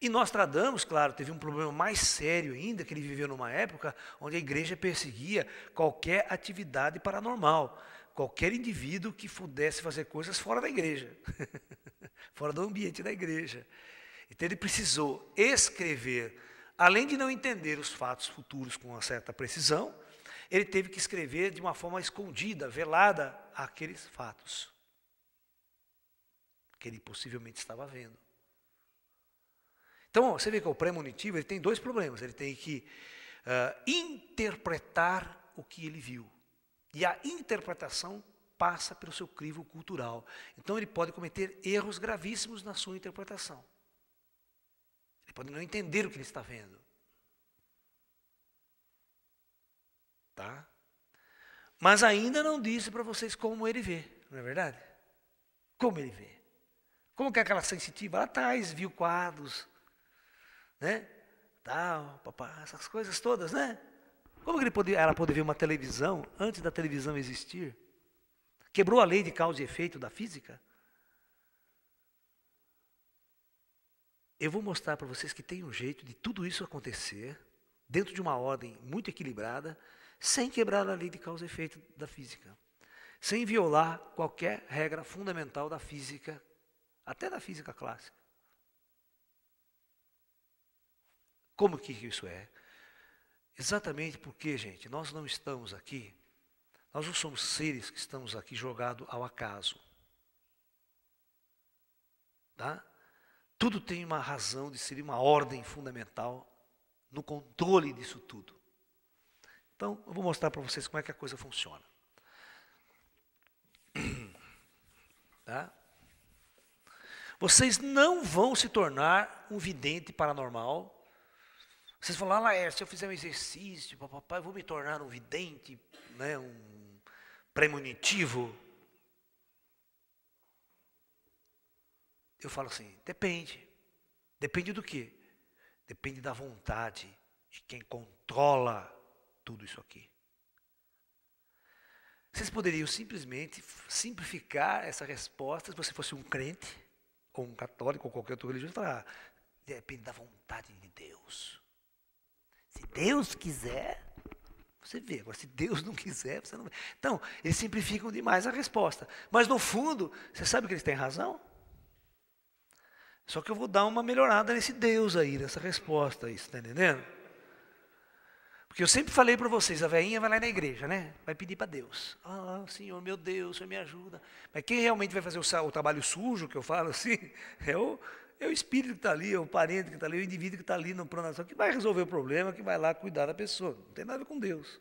E Nostradamus, claro, teve um problema mais sério ainda, que ele viveu numa época onde a igreja perseguia qualquer atividade paranormal, qualquer indivíduo que pudesse fazer coisas fora da igreja, fora do ambiente da igreja. Então ele precisou escrever, além de não entender os fatos futuros com uma certa precisão, ele teve que escrever de uma forma escondida, velada, aqueles fatos que ele possivelmente estava vendo. Então, você vê que o pré-monitivo ele tem dois problemas. Ele tem que uh, interpretar o que ele viu. E a interpretação passa pelo seu crivo cultural. Então, ele pode cometer erros gravíssimos na sua interpretação. Ele pode não entender o que ele está vendo. Tá? Mas ainda não disse para vocês como ele vê, não é verdade? Como ele vê. Como que é aquela sensitiva lá atrás viu quadros, né? Tal, papá, essas coisas todas, né? Como que ele podia, ela pode ver uma televisão antes da televisão existir? Quebrou a lei de causa e efeito da física? Eu vou mostrar para vocês que tem um jeito de tudo isso acontecer dentro de uma ordem muito equilibrada, sem quebrar a lei de causa e efeito da física, sem violar qualquer regra fundamental da física, até da física clássica. Como que isso é? Exatamente porque, gente, nós não estamos aqui, nós não somos seres que estamos aqui jogados ao acaso. Tá? Tudo tem uma razão de ser uma ordem fundamental no controle disso tudo. Então, eu vou mostrar para vocês como é que a coisa funciona. Tá? Vocês não vão se tornar um vidente paranormal vocês falam, ah, Laércio, se eu fizer um exercício, papai, eu vou me tornar um vidente, né, um premonitivo. Eu falo assim, depende. Depende do quê? Depende da vontade de quem controla tudo isso aqui. Vocês poderiam simplesmente simplificar essa resposta se você fosse um crente, ou um católico, ou qualquer outro religioso, e falar, ah, depende da vontade de Deus. Se Deus quiser, você vê. Agora, se Deus não quiser, você não vê. Então, eles simplificam demais a resposta. Mas, no fundo, você sabe que eles têm razão? Só que eu vou dar uma melhorada nesse Deus aí, nessa resposta aí, está entendendo? Porque eu sempre falei para vocês, a veinha vai lá na igreja, né? Vai pedir para Deus. Ah, Senhor, meu Deus, Senhor me ajuda. Mas quem realmente vai fazer o, o trabalho sujo, que eu falo assim, é o, é o espírito que está ali, é o parente que está ali, é o indivíduo que está ali no pronação, que vai resolver o problema, que vai lá cuidar da pessoa. Não tem nada a ver com Deus.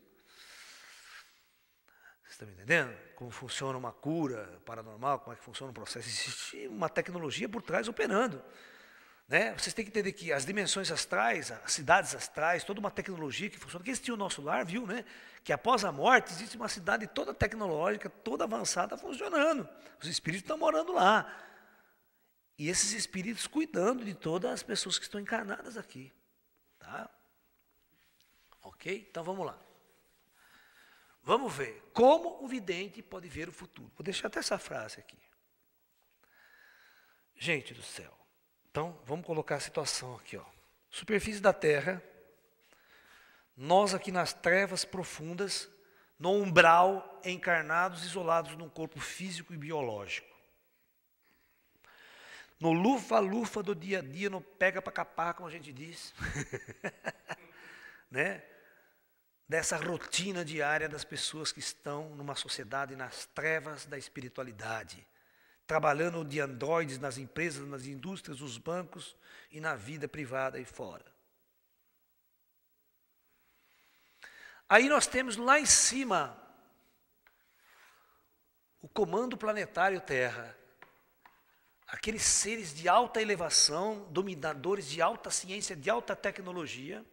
Você está me entendendo? Como funciona uma cura paranormal, como é que funciona um processo. Existe uma tecnologia por trás operando. Né? Vocês têm que entender que as dimensões astrais, as cidades astrais, toda uma tecnologia que funciona. Quem assistiu o nosso lar viu né? que após a morte existe uma cidade toda tecnológica, toda avançada funcionando. Os espíritos estão morando lá. E esses espíritos cuidando de todas as pessoas que estão encarnadas aqui. Tá? Ok? Então vamos lá. Vamos ver como o vidente pode ver o futuro. Vou deixar até essa frase aqui. Gente do céu. Então, vamos colocar a situação aqui, ó. Superfície da Terra, nós aqui nas trevas profundas, no umbral, encarnados, isolados num corpo físico e biológico no lufa-lufa do dia a dia, no pega para capar, como a gente diz. né? Dessa rotina diária das pessoas que estão numa sociedade nas trevas da espiritualidade, trabalhando de androides nas empresas, nas indústrias, nos bancos e na vida privada e fora. Aí nós temos lá em cima o comando planetário Terra, aqueles seres de alta elevação, dominadores de alta ciência, de alta tecnologia,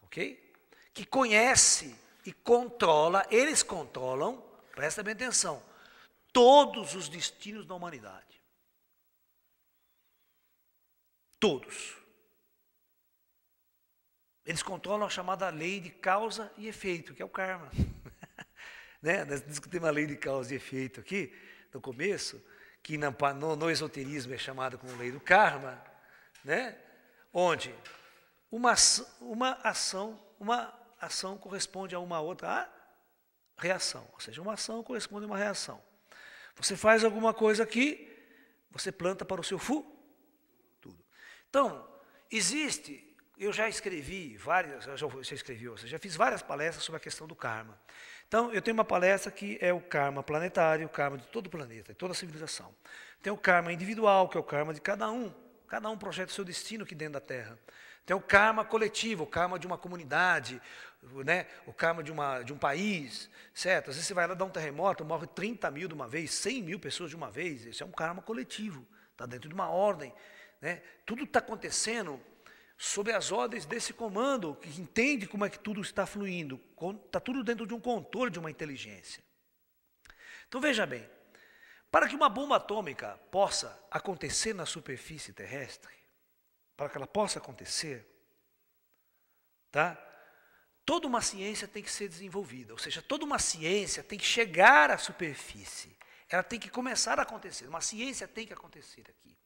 ok? Que conhece e controla, eles controlam, presta bem atenção, todos os destinos da humanidade. Todos. Eles controlam a chamada lei de causa e efeito, que é o karma. né? Nós discutimos a lei de causa e efeito aqui no começo que no, no esoterismo é chamada como lei do karma, né? onde uma, uma ação, uma ação corresponde a uma outra reação, ou seja, uma ação corresponde a uma reação. Você faz alguma coisa aqui, você planta para o seu futuro. Então, existe, eu já escrevi várias, eu já, você escreveu, você já fiz várias palestras sobre a questão do karma. Então, eu tenho uma palestra que é o karma planetário, o karma de todo o planeta, de toda a civilização. Tem o karma individual, que é o karma de cada um. Cada um projeta o seu destino aqui dentro da Terra. Tem o karma coletivo, o karma de uma comunidade, né? o karma de, uma, de um país, certo? Às vezes você vai lá dar um terremoto, morre 30 mil de uma vez, 100 mil pessoas de uma vez. Isso é um karma coletivo, está dentro de uma ordem. Né? Tudo está acontecendo sob as ordens desse comando, que entende como é que tudo está fluindo. Está tudo dentro de um controle de uma inteligência. Então veja bem, para que uma bomba atômica possa acontecer na superfície terrestre, para que ela possa acontecer, tá? Toda uma ciência tem que ser desenvolvida, ou seja, toda uma ciência tem que chegar à superfície. Ela tem que começar a acontecer. Uma ciência tem que acontecer aqui.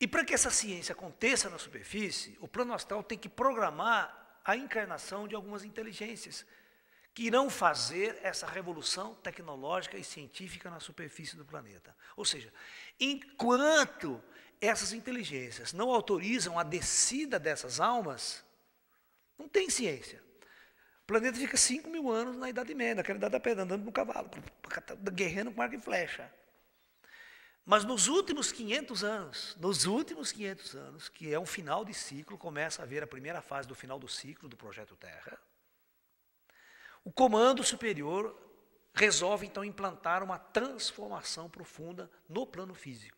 E para que essa ciência aconteça na superfície, o plano astral tem que programar a encarnação de algumas inteligências que irão fazer essa revolução tecnológica e científica na superfície do planeta. Ou seja, enquanto essas inteligências não autorizam a descida dessas almas, não tem ciência. O planeta fica 5 mil anos na Idade Média, naquela Idade da Pedra, andando no cavalo, guerreando com arco e flecha. Mas nos últimos 500 anos, nos últimos 500 anos, que é um final de ciclo, começa a haver a primeira fase do final do ciclo do projeto Terra. O comando superior resolve então implantar uma transformação profunda no plano físico.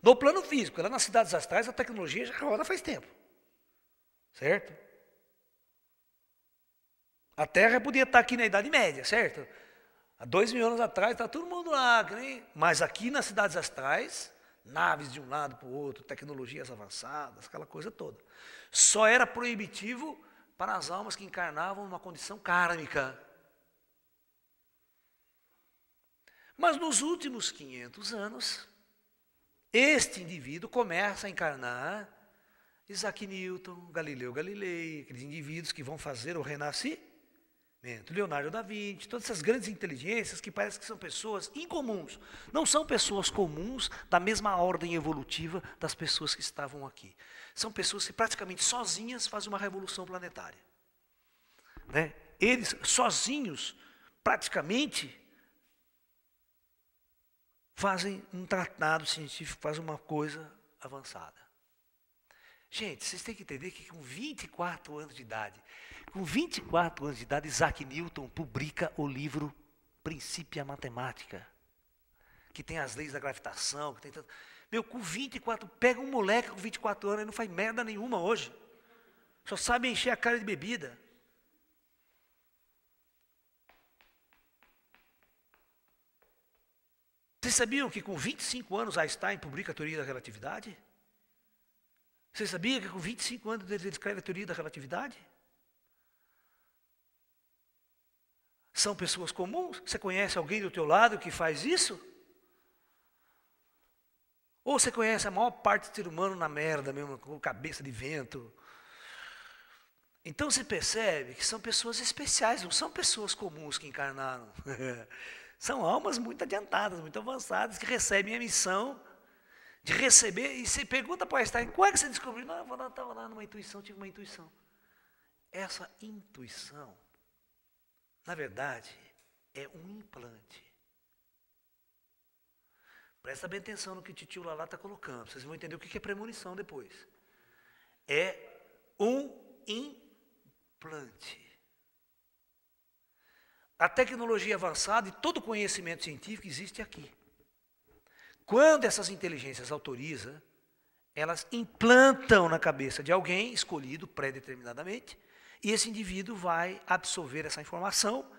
No plano físico, lá nas cidades astrais, a tecnologia já roda faz tempo. Certo? A Terra podia estar aqui na Idade Média, certo? Há dois mil anos atrás está todo mundo lá, mas aqui nas cidades astrais, naves de um lado para o outro, tecnologias avançadas, aquela coisa toda. Só era proibitivo para as almas que encarnavam numa condição kármica. Mas nos últimos 500 anos, este indivíduo começa a encarnar Isaac Newton, Galileu Galilei, aqueles indivíduos que vão fazer o renascimento Leonardo da Vinci, todas essas grandes inteligências que parecem que são pessoas incomuns. Não são pessoas comuns da mesma ordem evolutiva das pessoas que estavam aqui. São pessoas que praticamente sozinhas fazem uma revolução planetária. Né? Eles sozinhos, praticamente, fazem um tratado científico, fazem uma coisa avançada. Gente, vocês têm que entender que com 24 anos de idade, com 24 anos de idade, Isaac Newton publica o livro Princípio Matemática, que tem as leis da gravitação, que tem tanto... Meu, com 24, pega um moleque com 24 anos e não faz merda nenhuma hoje. Só sabe encher a cara de bebida. Vocês sabiam que com 25 anos Einstein publica a teoria da relatividade? Você sabia que com 25 anos ele escreve a teoria da relatividade? São pessoas comuns? Você conhece alguém do teu lado que faz isso? Ou você conhece a maior parte do ser humano na merda mesmo, com cabeça de vento? Então você percebe que são pessoas especiais, não são pessoas comuns que encarnaram. são almas muito adiantadas, muito avançadas, que recebem a missão de receber. E você pergunta para Einstein, qual é que você descobriu? Não, eu estava lá numa intuição, tive uma intuição. Essa intuição na verdade, é um implante. Presta bem atenção no que o tio Lala está colocando. Vocês vão entender o que é premonição depois. É um implante. A tecnologia avançada e todo o conhecimento científico existe aqui. Quando essas inteligências autorizam, elas implantam na cabeça de alguém escolhido predeterminadamente e esse indivíduo vai absorver essa informação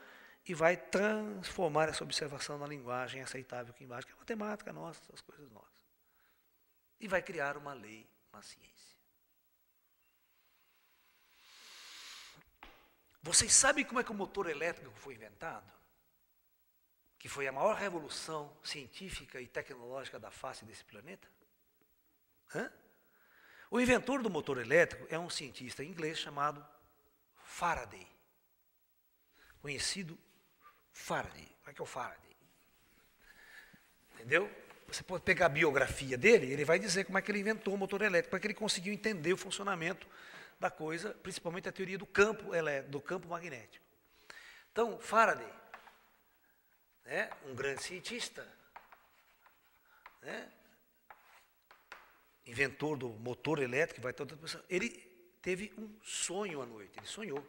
e vai transformar essa observação na linguagem aceitável que embaixo, que é matemática nossa, essas coisas nossas. E vai criar uma lei, uma ciência. Vocês sabem como é que o motor elétrico foi inventado? Que foi a maior revolução científica e tecnológica da face desse planeta? Hã? O inventor do motor elétrico é um cientista inglês chamado Faraday, conhecido Faraday. É que é o Faraday? Entendeu? Você pode pegar a biografia dele, ele vai dizer como é que ele inventou o motor elétrico, como é que ele conseguiu entender o funcionamento da coisa, principalmente a teoria do campo, do campo magnético. Então, Faraday, né, um grande cientista, né, inventor do motor elétrico, vai toda ele teve um sonho à noite, ele sonhou.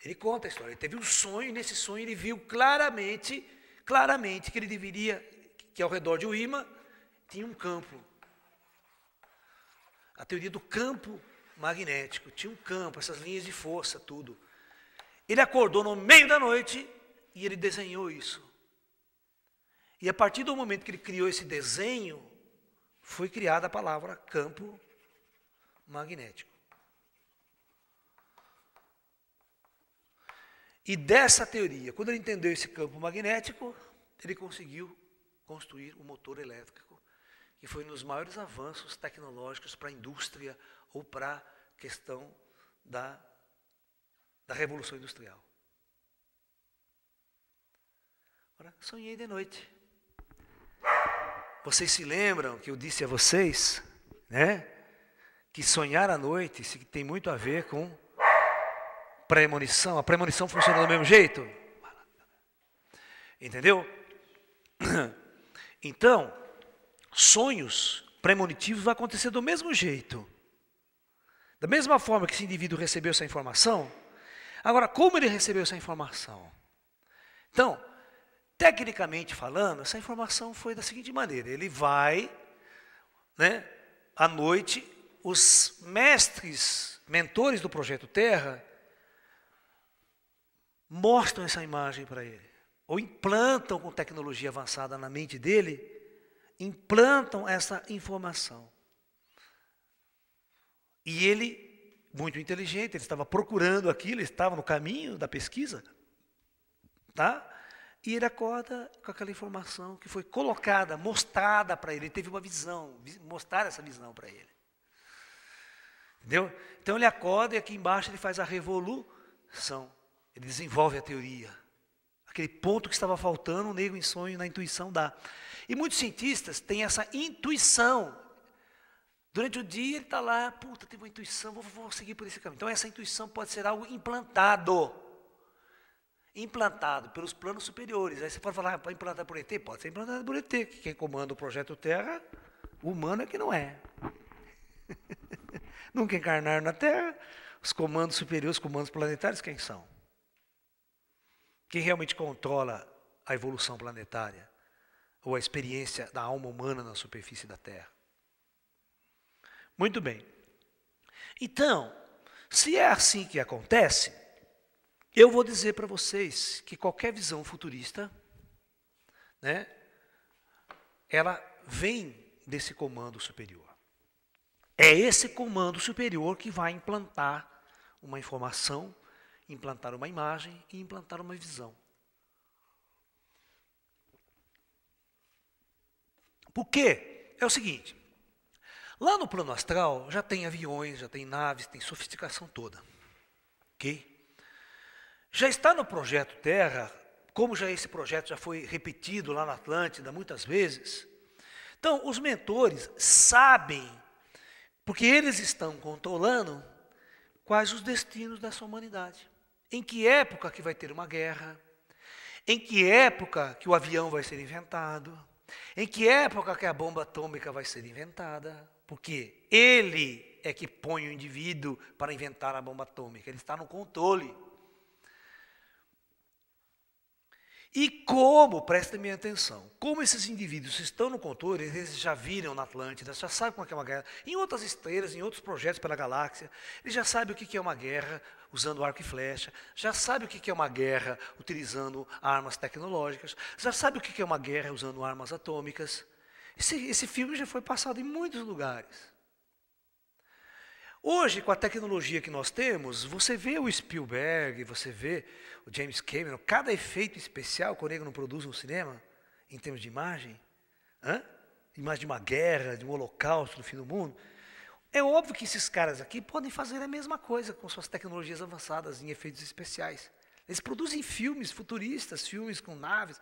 Ele conta a história, ele teve um sonho, e nesse sonho ele viu claramente, claramente que ele deveria, que ao redor de imã tinha um campo. A teoria do campo magnético, tinha um campo, essas linhas de força, tudo. Ele acordou no meio da noite e ele desenhou isso. E a partir do momento que ele criou esse desenho, foi criada a palavra campo magnético. E dessa teoria, quando ele entendeu esse campo magnético, ele conseguiu construir um motor elétrico que foi um dos maiores avanços tecnológicos para a indústria ou para a questão da, da Revolução Industrial. Ora, sonhei de noite. Vocês se lembram que eu disse a vocês, né? Que sonhar à noite tem muito a ver com premonição. A premonição funciona do mesmo jeito? Entendeu? Então, sonhos premonitivos vão acontecer do mesmo jeito. Da mesma forma que esse indivíduo recebeu essa informação. Agora, como ele recebeu essa informação? Então, tecnicamente falando, essa informação foi da seguinte maneira: ele vai, né, à noite, os mestres, mentores do projeto Terra, mostram essa imagem para ele, ou implantam com tecnologia avançada na mente dele, implantam essa informação. E ele, muito inteligente, ele estava procurando aquilo, ele estava no caminho da pesquisa, tá? E ele acorda com aquela informação que foi colocada, mostrada para ele. Ele teve uma visão, mostrar essa visão para ele. Entendeu? Então ele acorda e aqui embaixo ele faz a revolução. Ele desenvolve a teoria. Aquele ponto que estava faltando, o nego em sonho, na intuição dá. E muitos cientistas têm essa intuição Durante o dia ele está lá, puta, teve uma intuição, vou, vou seguir por esse caminho. Então essa intuição pode ser algo implantado. Implantado pelos planos superiores. Aí você pode falar, ah, implantar por ET? Pode ser implantado por ET, que quem comanda o projeto Terra, humano é que não é. Nunca encarnaram na Terra, os comandos superiores, os comandos planetários, quem são? Quem realmente controla a evolução planetária? Ou a experiência da alma humana na superfície da Terra? Muito bem. Então, se é assim que acontece, eu vou dizer para vocês que qualquer visão futurista, né, ela vem desse comando superior. É esse comando superior que vai implantar uma informação, implantar uma imagem e implantar uma visão. Por quê? É o seguinte: Lá no plano astral já tem aviões, já tem naves, tem sofisticação toda. Ok? Já está no projeto Terra, como já esse projeto já foi repetido lá na Atlântida muitas vezes. Então, os mentores sabem, porque eles estão controlando quais os destinos dessa humanidade. Em que época que vai ter uma guerra? Em que época que o avião vai ser inventado? Em que época que a bomba atômica vai ser inventada? Porque ele é que põe o indivíduo para inventar a bomba atômica, ele está no controle. E como, prestem minha atenção, como esses indivíduos estão no controle, eles já viram na Atlântida, já sabem como é, é uma guerra, em outras estrelas, em outros projetos pela galáxia, eles já sabem o que é uma guerra usando arco e flecha, já sabem o que é uma guerra utilizando armas tecnológicas, já sabem o que é uma guerra usando armas atômicas. Esse, esse filme já foi passado em muitos lugares. Hoje, com a tecnologia que nós temos, você vê o Spielberg, você vê o James Cameron, cada efeito especial que o negro não produz no cinema, em termos de imagem, hã? imagem de uma guerra, de um holocausto, do fim do mundo. É óbvio que esses caras aqui podem fazer a mesma coisa com suas tecnologias avançadas em efeitos especiais. Eles produzem filmes futuristas, filmes com naves.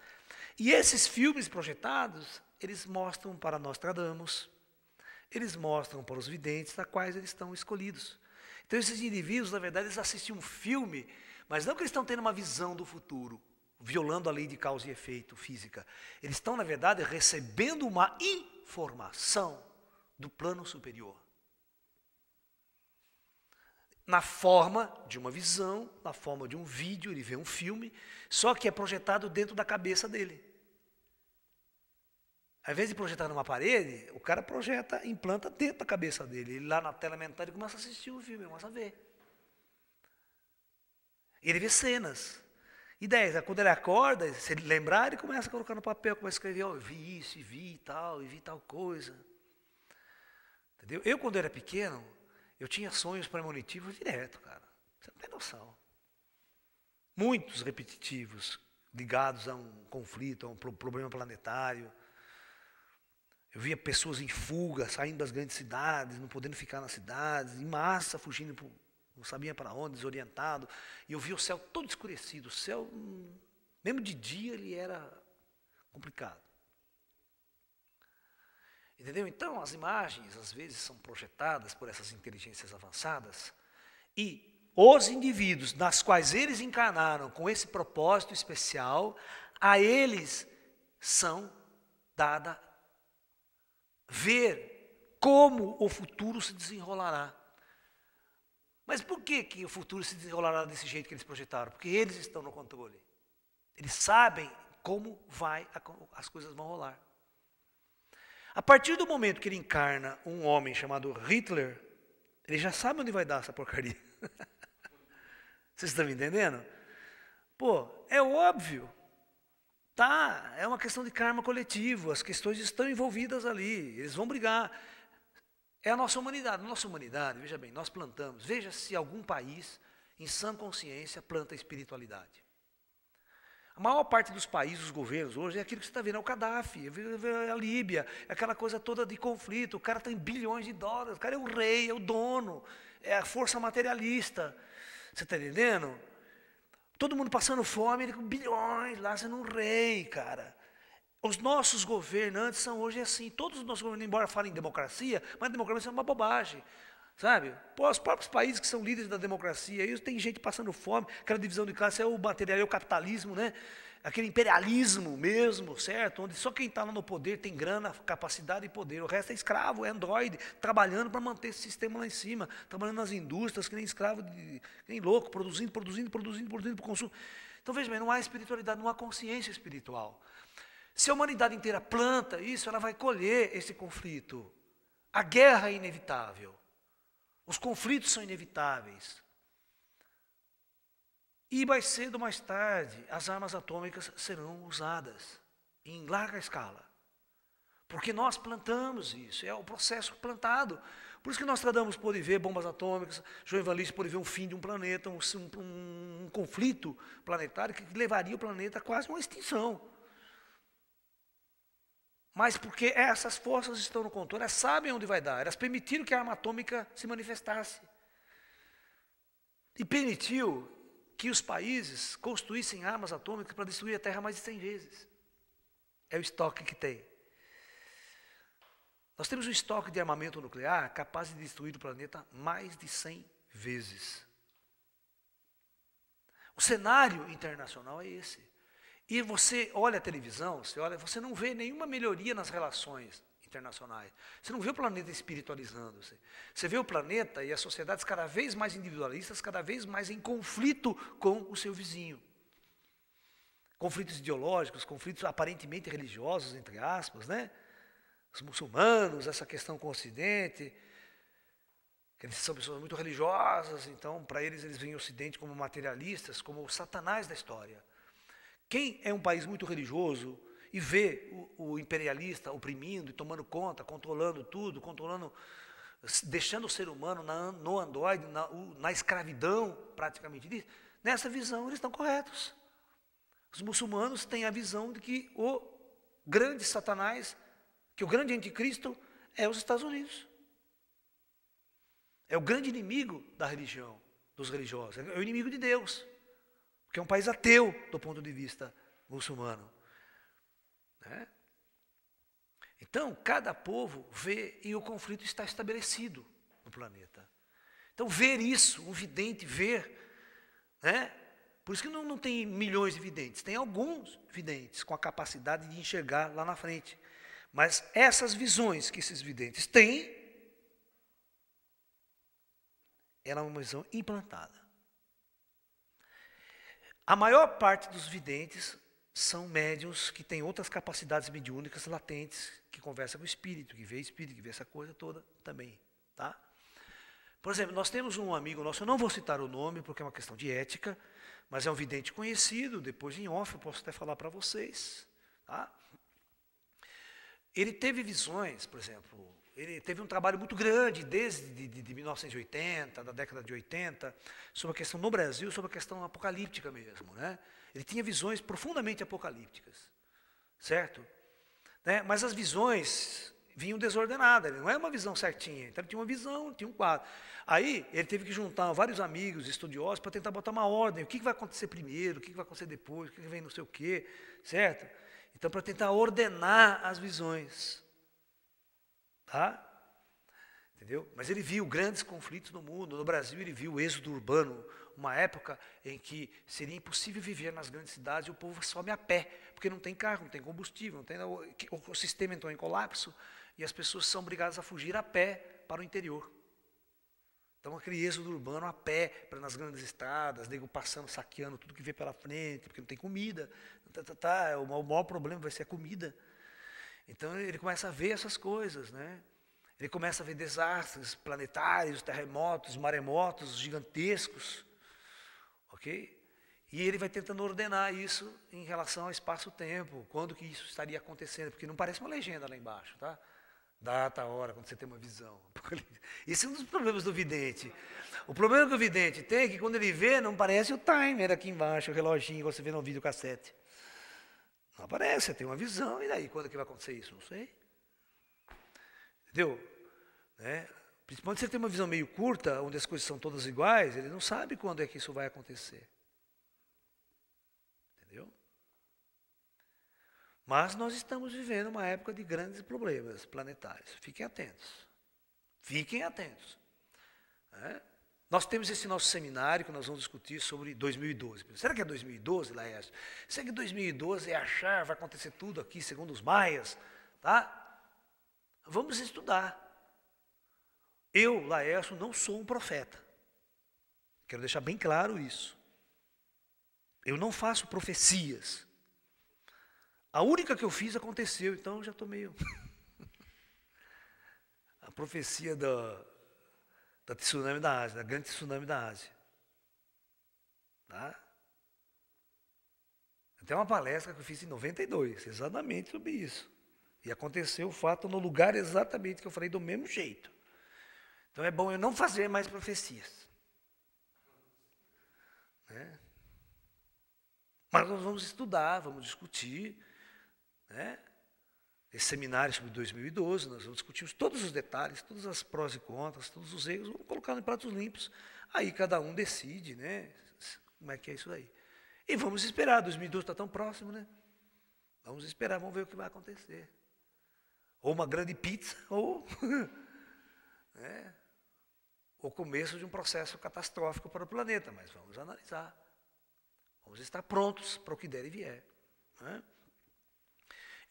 E esses filmes projetados eles mostram para Nostradamus, eles mostram para os videntes a quais eles estão escolhidos. Então esses indivíduos, na verdade, eles assistem um filme, mas não que eles estão tendo uma visão do futuro, violando a lei de causa e efeito física. Eles estão, na verdade, recebendo uma informação do plano superior. Na forma de uma visão, na forma de um vídeo, ele vê um filme, só que é projetado dentro da cabeça dele. Ao invés de projetar numa parede, o cara projeta, implanta dentro da cabeça dele. Ele lá na tela mental ele começa a assistir o filme, começa a ver. Ele vê cenas. Ideias. Quando ele acorda, se ele lembrar, ele começa a colocar no papel, começa a escrever, oh, eu vi isso, e vi tal, e vi tal coisa. Entendeu? Eu, quando era pequeno, eu tinha sonhos premonitivos direto, cara. Você não tem noção. Muitos repetitivos, ligados a um conflito, a um problema planetário Eu via pessoas em fuga, saindo das grandes cidades, não podendo ficar nas cidades, em massa, fugindo, pro, não sabia para onde, desorientado. E eu via o céu todo escurecido. O céu, hum, mesmo de dia, ele era complicado. Entendeu? Então, as imagens, às vezes, são projetadas por essas inteligências avançadas e os indivíduos nas quais eles encarnaram com esse propósito especial, a eles são dada ver como o futuro se desenrolará. Mas por que, que o futuro se desenrolará desse jeito que eles projetaram? Porque eles estão no controle. Eles sabem como vai as coisas vão rolar. A partir do momento que ele encarna um homem chamado Hitler, ele já sabe onde vai dar essa porcaria. Vocês estão me entendendo? Pô, é óbvio. Tá, é uma questão de karma coletivo, as questões estão envolvidas ali, eles vão brigar. É a nossa humanidade. Nossa humanidade, veja bem, nós plantamos. Veja se algum país, em sã consciência, planta espiritualidade. A maior parte dos países, os governos hoje, é aquilo que você está vendo, é o Gaddafi, é a Líbia, é aquela coisa toda de conflito. O cara tem bilhões de dólares, o cara é o rei, é o dono, é a força materialista. Você está entendendo? Todo mundo passando fome, ele com bilhões lá, sendo um rei, cara. Os nossos governantes são hoje assim. Todos os nossos governantes, embora falem em democracia, mas democracia é uma bobagem. Sabe? Pô, os próprios países que são líderes da democracia, aí tem gente passando fome, aquela divisão de classe é o material, é o capitalismo, né? Aquele imperialismo mesmo, certo? Onde só quem está no poder tem grana, capacidade e poder. O resto é escravo, é androide, trabalhando para manter esse sistema lá em cima, trabalhando nas indústrias, que nem escravo, de, que nem louco, produzindo, produzindo, produzindo, produzindo para o consumo. Então veja bem, não há espiritualidade, não há consciência espiritual. Se a humanidade inteira planta isso, ela vai colher esse conflito. A guerra é inevitável. Os conflitos são inevitáveis. E mais cedo ou mais tarde, as armas atômicas serão usadas em larga escala. Porque nós plantamos isso, é o processo plantado. Por isso que nós tratamos por ver bombas atômicas, João Evangelista por ver um fim de um planeta, um, um, um, conflito planetário que levaria o planeta a quase uma extinção. Mas porque essas forças estão no controle, elas sabem onde vai dar, elas permitiram que a arma atômica se manifestasse. E permitiu que os países construíssem armas atômicas para destruir a Terra mais de 100 vezes. É o estoque que tem. Nós temos um estoque de armamento nuclear capaz de destruir o planeta mais de 100 vezes. O cenário internacional é esse. E você olha a televisão, você olha, você não vê nenhuma melhoria nas relações internacionais. Você não vê o planeta espiritualizando-se. Você vê o planeta e as sociedades cada vez mais individualistas, cada vez mais em conflito com o seu vizinho. Conflitos ideológicos, conflitos aparentemente religiosos, entre aspas, né? Os muçulmanos, essa questão com o Ocidente, eles são pessoas muito religiosas, então para eles eles veem o Ocidente como materialistas, como o satanás da história. Quem é um país muito religioso, e vê o, o imperialista oprimindo e tomando conta, controlando tudo, controlando, deixando o ser humano na, no androide, na, na escravidão, praticamente nessa visão eles estão corretos. Os muçulmanos têm a visão de que o grande Satanás, que o grande anticristo é os Estados Unidos. É o grande inimigo da religião, dos religiosos, é o inimigo de Deus, porque é um país ateu do ponto de vista muçulmano. Né? Então, cada povo vê e o conflito está estabelecido no planeta. Então, ver isso, um vidente ver, né? por isso que não, não tem milhões de videntes, tem alguns videntes com a capacidade de enxergar lá na frente. Mas essas visões que esses videntes têm, ela é uma visão implantada. A maior parte dos videntes são médiums que têm outras capacidades mediúnicas latentes, que conversam com o espírito, que vê espírito, que vê essa coisa toda também. Tá? Por exemplo, nós temos um amigo nosso, eu não vou citar o nome porque é uma questão de ética, mas é um vidente conhecido, depois em off eu posso até falar para vocês. Tá? Ele teve visões, por exemplo, ele teve um trabalho muito grande desde de, de, de 1980, da década de 80, sobre a questão no Brasil, sobre a questão apocalíptica mesmo. Né? Ele tinha visões profundamente apocalípticas, certo? Né? Mas as visões, vinham desordenadas, não é uma visão certinha. Então ele tinha uma visão, tinha um quadro. Aí ele teve que juntar vários amigos, estudiosos, para tentar botar uma ordem. O que vai acontecer primeiro, o que vai acontecer depois, o que vem não sei o quê, certo? Então, para tentar ordenar as visões. Tá? Entendeu? Mas ele viu grandes conflitos no mundo. No Brasil, ele viu o êxodo urbano, uma época em que seria impossível viver nas grandes cidades e o povo some a pé, porque não tem carro, não tem combustível, não tem, o sistema entrou em colapso e as pessoas são obrigadas a fugir a pé para o interior. Então, aquele êxodo urbano a pé, para nas grandes estradas, nego passando, saqueando tudo que vê pela frente, porque não tem comida. Tá, tá, tá, o maior problema vai ser a comida. Então, ele começa a ver essas coisas, né? Ele começa a ver desastres planetários, terremotos, maremotos gigantescos, ok? E ele vai tentando ordenar isso em relação ao espaço-tempo, quando que isso estaria acontecendo, porque não parece uma legenda lá embaixo, tá? Data, hora, quando você tem uma visão. Esse é um dos problemas do vidente. O problema que o vidente tem é que quando ele vê, não aparece o timer aqui embaixo, o reloginho, igual você vê no vídeo cassete. Não aparece, você tem uma visão, e daí? Quando que vai acontecer isso? Não sei. Entendeu? Né? Principalmente se ele tem uma visão meio curta, onde as coisas são todas iguais, ele não sabe quando é que isso vai acontecer. Mas nós estamos vivendo uma época de grandes problemas planetários. Fiquem atentos. Fiquem atentos. É? Nós temos esse nosso seminário que nós vamos discutir sobre 2012. Será que é 2012, Laércio? Será que 2012 é achar, vai acontecer tudo aqui, segundo os maias? Tá? Vamos estudar. Eu, Laércio, não sou um profeta. Quero deixar bem claro isso. Eu não faço profecias. A única que eu fiz aconteceu, então já estou meio. a profecia da, da tsunami da Ásia, da grande tsunami da Ásia. Tá? Tem uma palestra que eu fiz em 92, exatamente sobre isso. E aconteceu o fato no lugar exatamente que eu falei do mesmo jeito. Então é bom eu não fazer mais profecias. Né? Mas nós vamos estudar, vamos discutir. Né? Esse seminário sobre 2012, nós vamos discutir todos os detalhes, todas as prós e contras, todos os erros, vamos colocar em pratos limpos. Aí cada um decide, né? Como é que é isso aí. E vamos esperar, 2012 está tão próximo, né? Vamos esperar, vamos ver o que vai acontecer. Ou uma grande pizza, ou né? O começo de um processo catastrófico para o planeta, mas vamos analisar. Vamos estar prontos para o que der e vier. Né?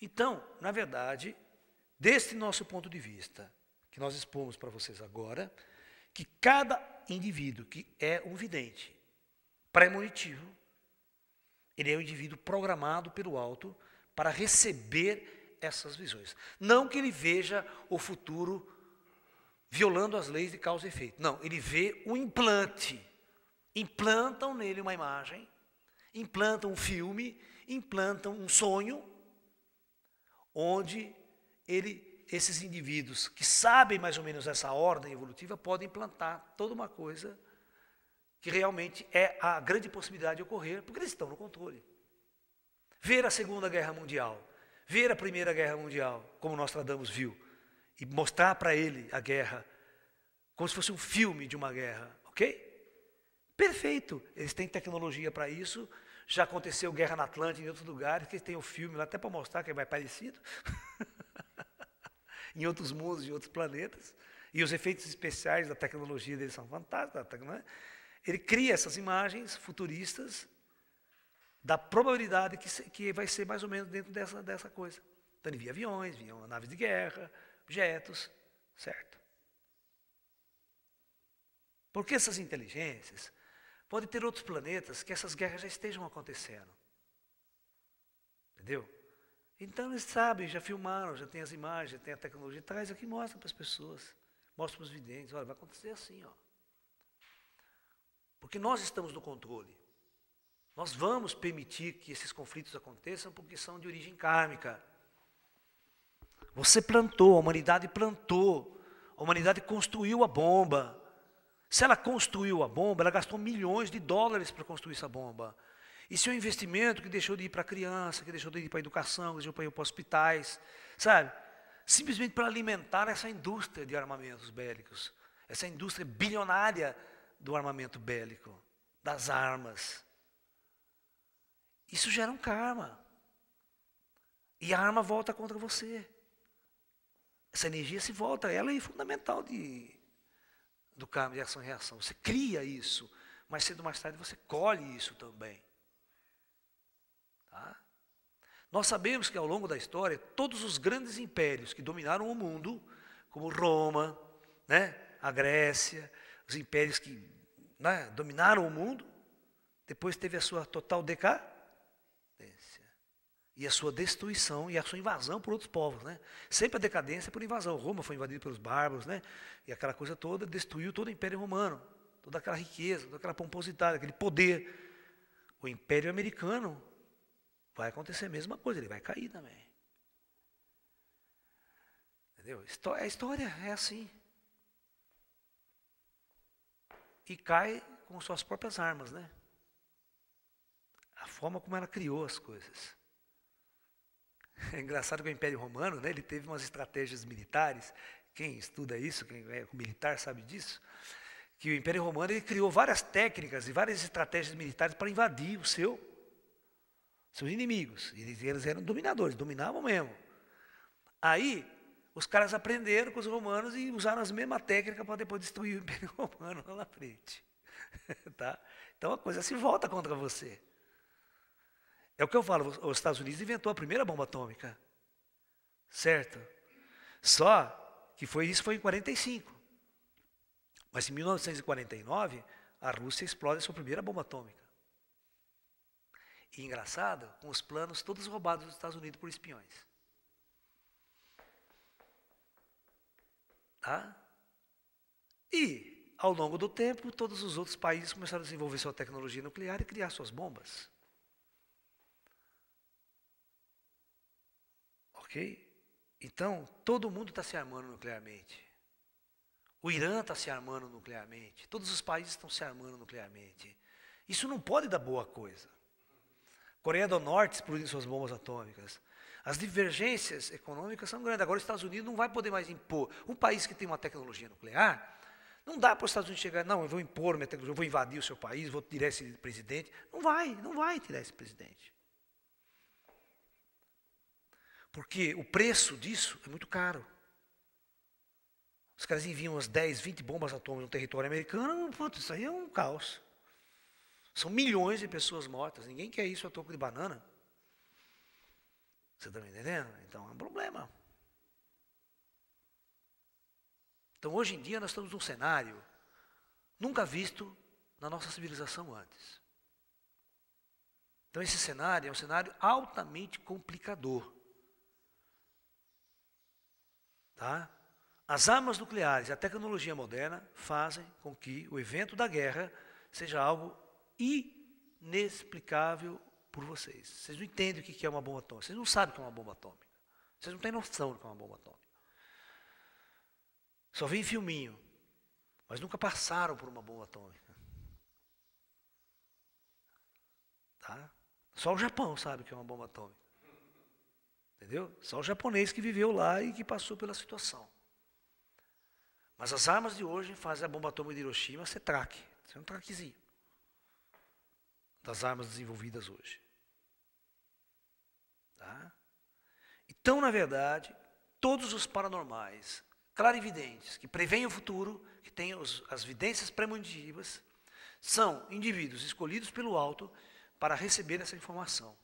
Então, na verdade, deste nosso ponto de vista, que nós expomos para vocês agora, que cada indivíduo que é um vidente pré-monitivo, ele é um indivíduo programado pelo alto para receber essas visões. Não que ele veja o futuro violando as leis de causa e efeito. Não, ele vê o implante. Implantam nele uma imagem, implantam um filme, implantam um sonho onde ele, esses indivíduos que sabem mais ou menos essa ordem evolutiva podem plantar toda uma coisa que realmente é a grande possibilidade de ocorrer, porque eles estão no controle. Ver a Segunda Guerra Mundial, ver a Primeira Guerra Mundial, como Nostradamus viu, e mostrar para ele a guerra como se fosse um filme de uma guerra, ok? Perfeito, eles têm tecnologia para isso, já aconteceu guerra na Atlântica em outros lugares, que tem o um filme lá até para mostrar que é mais parecido. em outros mundos, em outros planetas. E os efeitos especiais da tecnologia deles são fantásticos. Né? Ele cria essas imagens futuristas da probabilidade que, que vai ser mais ou menos dentro dessa, dessa coisa. Então ele via aviões, via naves de guerra, objetos, certo? Porque essas inteligências Pode ter outros planetas que essas guerras já estejam acontecendo. Entendeu? Então eles sabem, já filmaram, já tem as imagens, já tem a tecnologia, traz aqui e mostra para as pessoas. Mostra para os videntes, olha, vai acontecer assim, ó. Porque nós estamos no controle. Nós vamos permitir que esses conflitos aconteçam porque são de origem kármica. Você plantou, a humanidade plantou, a humanidade construiu a bomba, se ela construiu a bomba, ela gastou milhões de dólares para construir essa bomba. E se é um investimento que deixou de ir para a criança, que deixou de ir para a educação, que deixou de ir para hospitais, sabe? simplesmente para alimentar essa indústria de armamentos bélicos, essa indústria bilionária do armamento bélico, das armas. Isso gera um karma. E a arma volta contra você. Essa energia se volta, ela é fundamental de, do karma de ação e reação. Você cria isso, mas cedo ou mais tarde você colhe isso também. Tá? Nós sabemos que ao longo da história, todos os grandes impérios que dominaram o mundo, como Roma, né, a Grécia, os impérios que né, dominaram o mundo, depois teve a sua total decadência e a sua destruição e a sua invasão por outros povos, né? Sempre a decadência por invasão. Roma foi invadida pelos bárbaros, né? E aquela coisa toda destruiu todo o Império Romano, toda aquela riqueza, toda aquela pomposidade, aquele poder. O Império Americano vai acontecer a mesma coisa, ele vai cair também. Entendeu? A história é assim. E cai com suas próprias armas, né? A forma como ela criou as coisas. É engraçado que o Império Romano, né, ele teve umas estratégias militares. Quem estuda isso, quem é militar sabe disso. Que o Império Romano ele criou várias técnicas e várias estratégias militares para invadir o seu, seus inimigos. Eles, eles eram dominadores, dominavam mesmo. Aí os caras aprenderam com os romanos e usaram as mesmas técnicas para depois destruir o Império Romano lá na frente. tá? Então a coisa se volta contra você. É o que eu falo, os Estados Unidos inventou a primeira bomba atômica. Certo? Só que foi isso foi em 45. Mas em 1949, a Rússia explode a sua primeira bomba atômica. E engraçado, com os planos todos roubados dos Estados Unidos por espiões. Tá? E, ao longo do tempo, todos os outros países começaram a desenvolver sua tecnologia nuclear e criar suas bombas. Ok? Então, todo mundo está se armando nuclearmente. O Irã está se armando nuclearmente. Todos os países estão se armando nuclearmente. Isso não pode dar boa coisa. Coreia do Norte explodindo suas bombas atômicas. As divergências econômicas são grandes. Agora, os Estados Unidos não vai poder mais impor. Um país que tem uma tecnologia nuclear, não dá para os Estados Unidos chegar, não, eu vou impor minha tecnologia, eu vou invadir o seu país, vou tirar esse presidente. Não vai, não vai tirar esse presidente. Porque o preço disso é muito caro. Os caras enviam umas 10, 20 bombas atômicas no território americano, isso aí é um caos. São milhões de pessoas mortas. Ninguém quer isso a toco de banana. Você está me entendendo? Então é um problema. Então hoje em dia nós estamos num cenário nunca visto na nossa civilização antes. Então esse cenário é um cenário altamente complicador. Tá? As armas nucleares e a tecnologia moderna fazem com que o evento da guerra seja algo inexplicável por vocês. Vocês não entendem o que é uma bomba atômica. Vocês não sabem o que é uma bomba atômica. Vocês não têm noção do que é uma bomba atômica. Só vem filminho, mas nunca passaram por uma bomba atômica. Tá? Só o Japão sabe o que é uma bomba atômica. Entendeu? Só o japonês que viveu lá e que passou pela situação. Mas as armas de hoje fazem a bomba atômica de Hiroshima ser traque, ser um traquezinho. Das armas desenvolvidas hoje. Tá? Então, na verdade, todos os paranormais, clarividentes, que preveem o futuro, que têm os, as vidências premonitivas, são indivíduos escolhidos pelo alto para receber essa informação.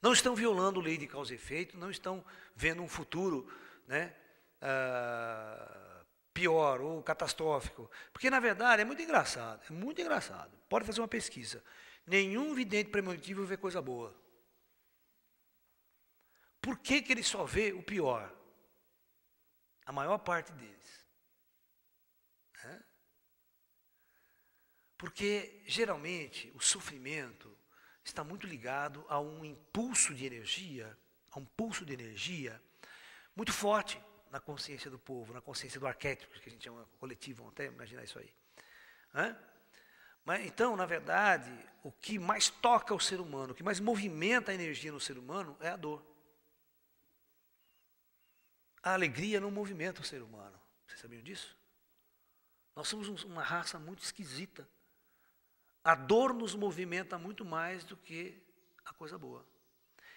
Não estão violando lei de causa e efeito, não estão vendo um futuro né, uh, pior ou catastrófico. Porque, na verdade, é muito engraçado, é muito engraçado. Pode fazer uma pesquisa. Nenhum vidente premonitivo vê coisa boa. Por que, que ele só vê o pior? A maior parte deles. Porque, geralmente, o sofrimento, está muito ligado a um impulso de energia, a um pulso de energia muito forte na consciência do povo, na consciência do arquétipo, que a gente chama coletivo, vamos até imaginar isso aí. Hã? Mas, então, na verdade, o que mais toca o ser humano, o que mais movimenta a energia no ser humano é a dor. A alegria não movimenta o ser humano. Vocês sabiam disso? Nós somos uma raça muito esquisita. A dor nos movimenta muito mais do que a coisa boa.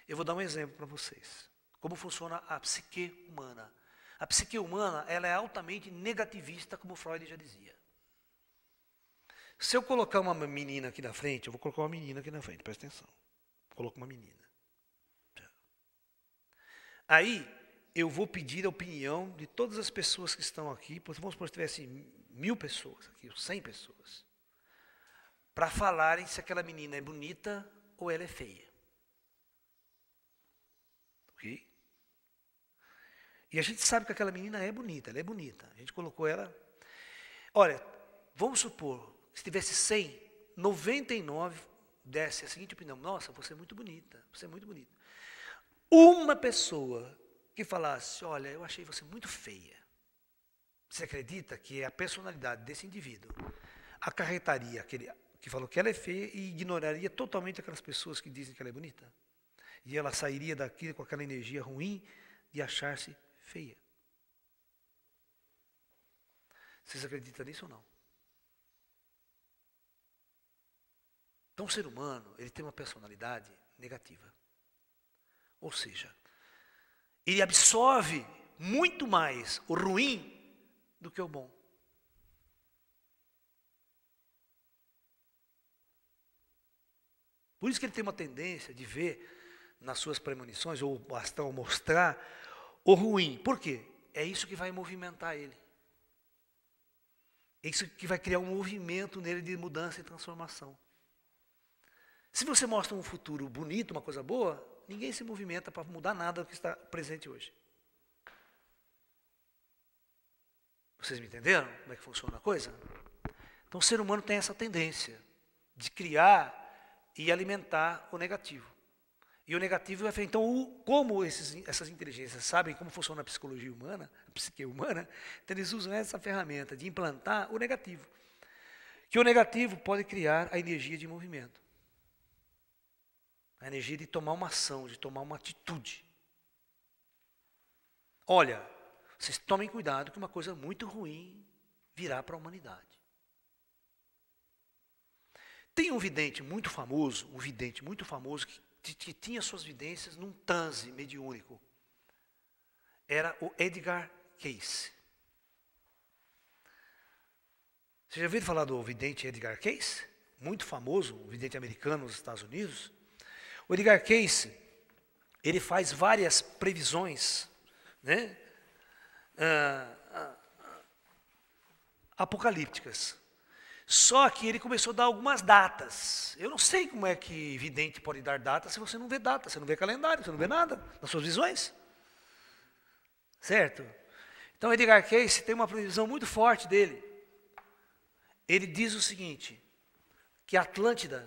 Eu vou dar um exemplo para vocês. Como funciona a psique humana. A psique humana ela é altamente negativista, como Freud já dizia. Se eu colocar uma menina aqui na frente, eu vou colocar uma menina aqui na frente, presta atenção. Coloco uma menina. Aí, eu vou pedir a opinião de todas as pessoas que estão aqui, vamos supor que tivesse mil pessoas aqui, cem pessoas, para falarem se aquela menina é bonita ou ela é feia. Ok? E a gente sabe que aquela menina é bonita, ela é bonita. A gente colocou ela. Olha, vamos supor, se tivesse 100, 99 desse a seguinte opinião: Nossa, você é muito bonita, você é muito bonita. Uma pessoa que falasse: Olha, eu achei você muito feia. Você acredita que a personalidade desse indivíduo acarretaria aquele que falou que ela é feia e ignoraria totalmente aquelas pessoas que dizem que ela é bonita? E ela sairia daqui com aquela energia ruim de achar-se feia. Vocês acreditam nisso ou não? Então, o ser humano, ele tem uma personalidade negativa. Ou seja, ele absorve muito mais o ruim do que o bom. Por isso que ele tem uma tendência de ver nas suas premonições, ou bastão mostrar o ruim. Por quê? É isso que vai movimentar ele. É isso que vai criar um movimento nele de mudança e transformação. Se você mostra um futuro bonito, uma coisa boa, ninguém se movimenta para mudar nada do que está presente hoje. Vocês me entenderam como é que funciona a coisa? Então o ser humano tem essa tendência de criar e alimentar o negativo. E o negativo é então o, como esses, essas inteligências sabem como funciona a psicologia humana, a psique humana, então eles usam essa ferramenta de implantar o negativo. Que o negativo pode criar a energia de movimento. A energia de tomar uma ação, de tomar uma atitude. Olha, vocês tomem cuidado que uma coisa muito ruim virá para a humanidade. Tem um vidente muito famoso, um vidente muito famoso que que tinha suas vidências num transe mediúnico. Era o Edgar Cayce. Você já ouviu falar do vidente Edgar Cayce? Muito famoso, um vidente americano nos Estados Unidos. O Edgar Cayce, ele faz várias previsões, né? Ah, ah apocalípticas. Só que ele começou a dar algumas datas. Eu não sei como é que vidente pode dar datas se você não vê data, você não vê calendário, você não vê nada nas suas visões. Certo? Então Edgar Cayce tem uma previsão muito forte dele. Ele diz o seguinte, que Atlântida,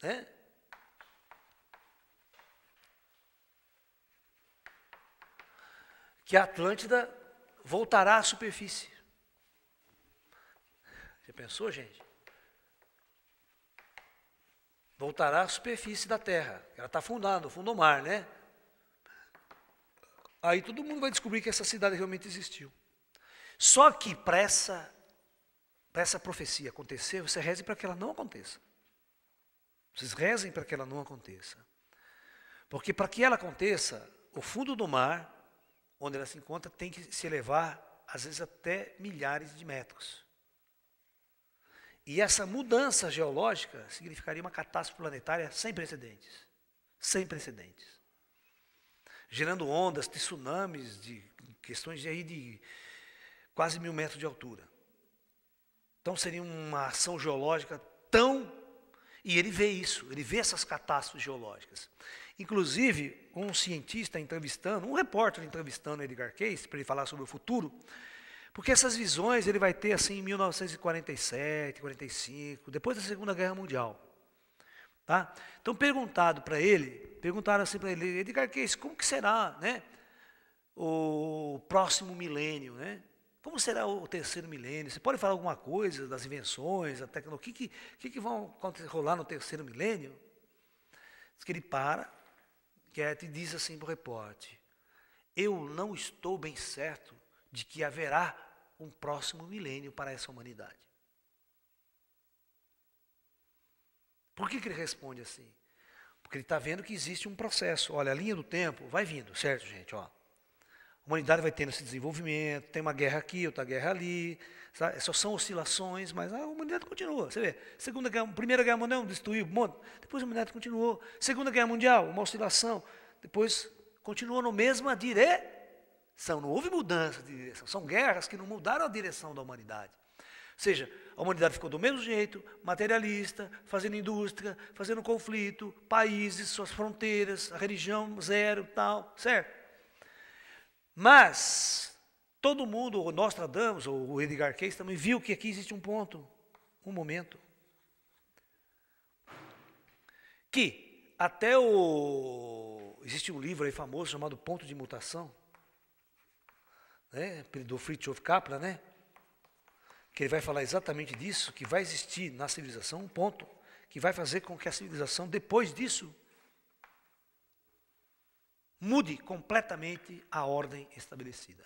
né? Que Atlântida voltará à superfície. Pensou, gente? Voltará à superfície da terra. Ela está afundando, fundo do mar, né? Aí todo mundo vai descobrir que essa cidade realmente existiu. Só que para essa, essa profecia acontecer, você reze para que ela não aconteça. Vocês rezem para que ela não aconteça. Porque para que ela aconteça, o fundo do mar, onde ela se encontra, tem que se elevar, às vezes até milhares de metros. E essa mudança geológica significaria uma catástrofe planetária sem precedentes. Sem precedentes. Gerando ondas, tsunamis, de questões de, aí de quase mil metros de altura. Então seria uma ação geológica tão. E ele vê isso, ele vê essas catástrofes geológicas. Inclusive, um cientista entrevistando, um repórter entrevistando Edgar Cayce, para ele falar sobre o futuro, porque essas visões ele vai ter assim em 1947, 45, depois da Segunda Guerra Mundial. Tá? Então perguntado para ele, perguntaram assim para ele, Edgar Cayce, como que será, né, o próximo milênio, né? Como será o terceiro milênio? Você pode falar alguma coisa das invenções, da tecnologia? O que, que, que vão rolar no terceiro milênio? Diz que ele para, quieto, e diz assim para o repórter: eu não estou bem certo de que haverá um próximo milênio para essa humanidade. Por que, que ele responde assim? Porque ele está vendo que existe um processo. Olha, a linha do tempo vai vindo, certo, gente? Ó, a humanidade vai tendo esse desenvolvimento, tem uma guerra aqui, outra guerra ali. Sabe? Só são oscilações, mas a humanidade continua. Você vê, Segunda guerra, Primeira Guerra Mundial destruiu o mundo, depois a humanidade continuou. Segunda Guerra Mundial, uma oscilação, depois continuou na mesma direção. Não houve mudança de direção. São guerras que não mudaram a direção da humanidade. Ou seja, a humanidade ficou do mesmo jeito, materialista, fazendo indústria, fazendo conflito, países, suas fronteiras, a religião zero, tal, certo? Mas todo mundo, o Nostradamus, ou o Edgar Cayce também viu que aqui existe um ponto, um momento, que até o existe um livro aí famoso chamado Ponto de Mutação, né, do Fritjof Capra, né? que ele vai falar exatamente disso, que vai existir na civilização um ponto que vai fazer com que a civilização, depois disso, mude completamente a ordem estabelecida.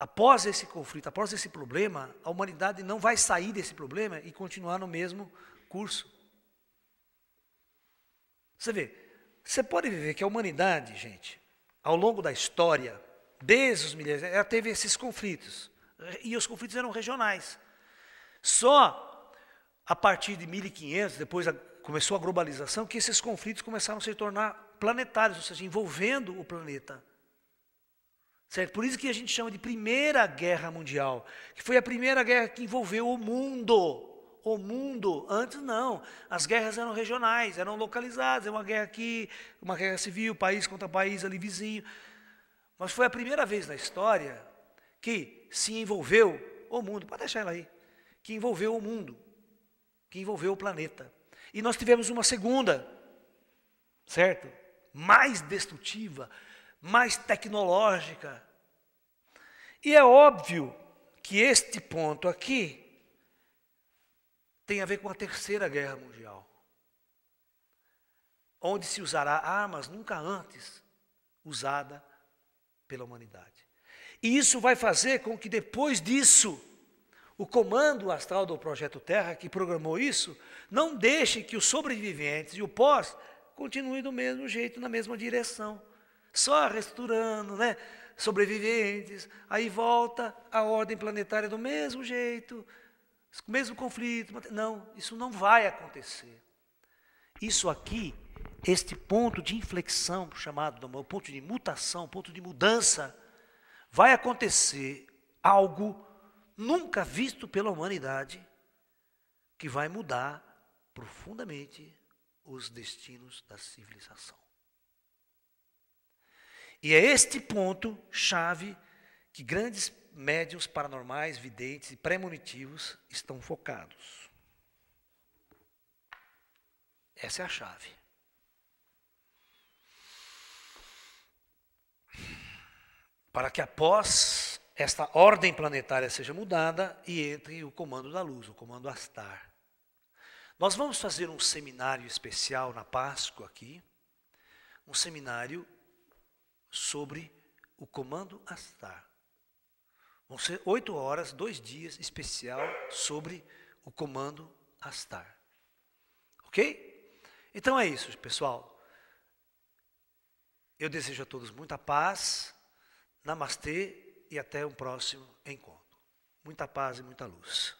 Após esse conflito, após esse problema, a humanidade não vai sair desse problema e continuar no mesmo curso. Você vê, você pode ver que a humanidade, gente, ao longo da história, desde os milênios, ela teve esses conflitos. E os conflitos eram regionais. Só a partir de 1500, depois a, começou a globalização, que esses conflitos começaram a se tornar planetários, ou seja, envolvendo o planeta. Certo? Por isso que a gente chama de Primeira Guerra Mundial, que foi a primeira guerra que envolveu o mundo. O mundo, antes não. As guerras eram regionais, eram localizadas, é uma guerra aqui, uma guerra civil, país contra país ali vizinho. Mas foi a primeira vez na história que se envolveu o mundo, pode deixar ela aí, que envolveu o mundo, que envolveu o planeta. E nós tivemos uma segunda, certo? Mais destrutiva, mais tecnológica. E é óbvio que este ponto aqui tem a ver com a Terceira Guerra Mundial, onde se usará armas nunca antes usada pela humanidade. E isso vai fazer com que depois disso, o comando astral do Projeto Terra, que programou isso, não deixe que os sobreviventes e o pós continuem do mesmo jeito, na mesma direção. Só restaurando, né? Sobreviventes, aí volta a ordem planetária do mesmo jeito, mesmo conflito. Não, isso não vai acontecer. Isso aqui, este ponto de inflexão, chamado ponto de mutação, ponto de mudança, vai acontecer algo nunca visto pela humanidade que vai mudar profundamente os destinos da civilização. E é este ponto chave que grandes médiums paranormais, videntes e premonitivos estão focados. Essa é a chave. Para que após esta ordem planetária seja mudada e entre o comando da luz, o comando Astar. Nós vamos fazer um seminário especial na Páscoa aqui, um seminário sobre o comando Astar. Vão ser oito horas, dois dias especial sobre o comando Astar. Ok? Então é isso, pessoal. Eu desejo a todos muita paz Namastê e até um próximo encontro. Muita paz e muita luz.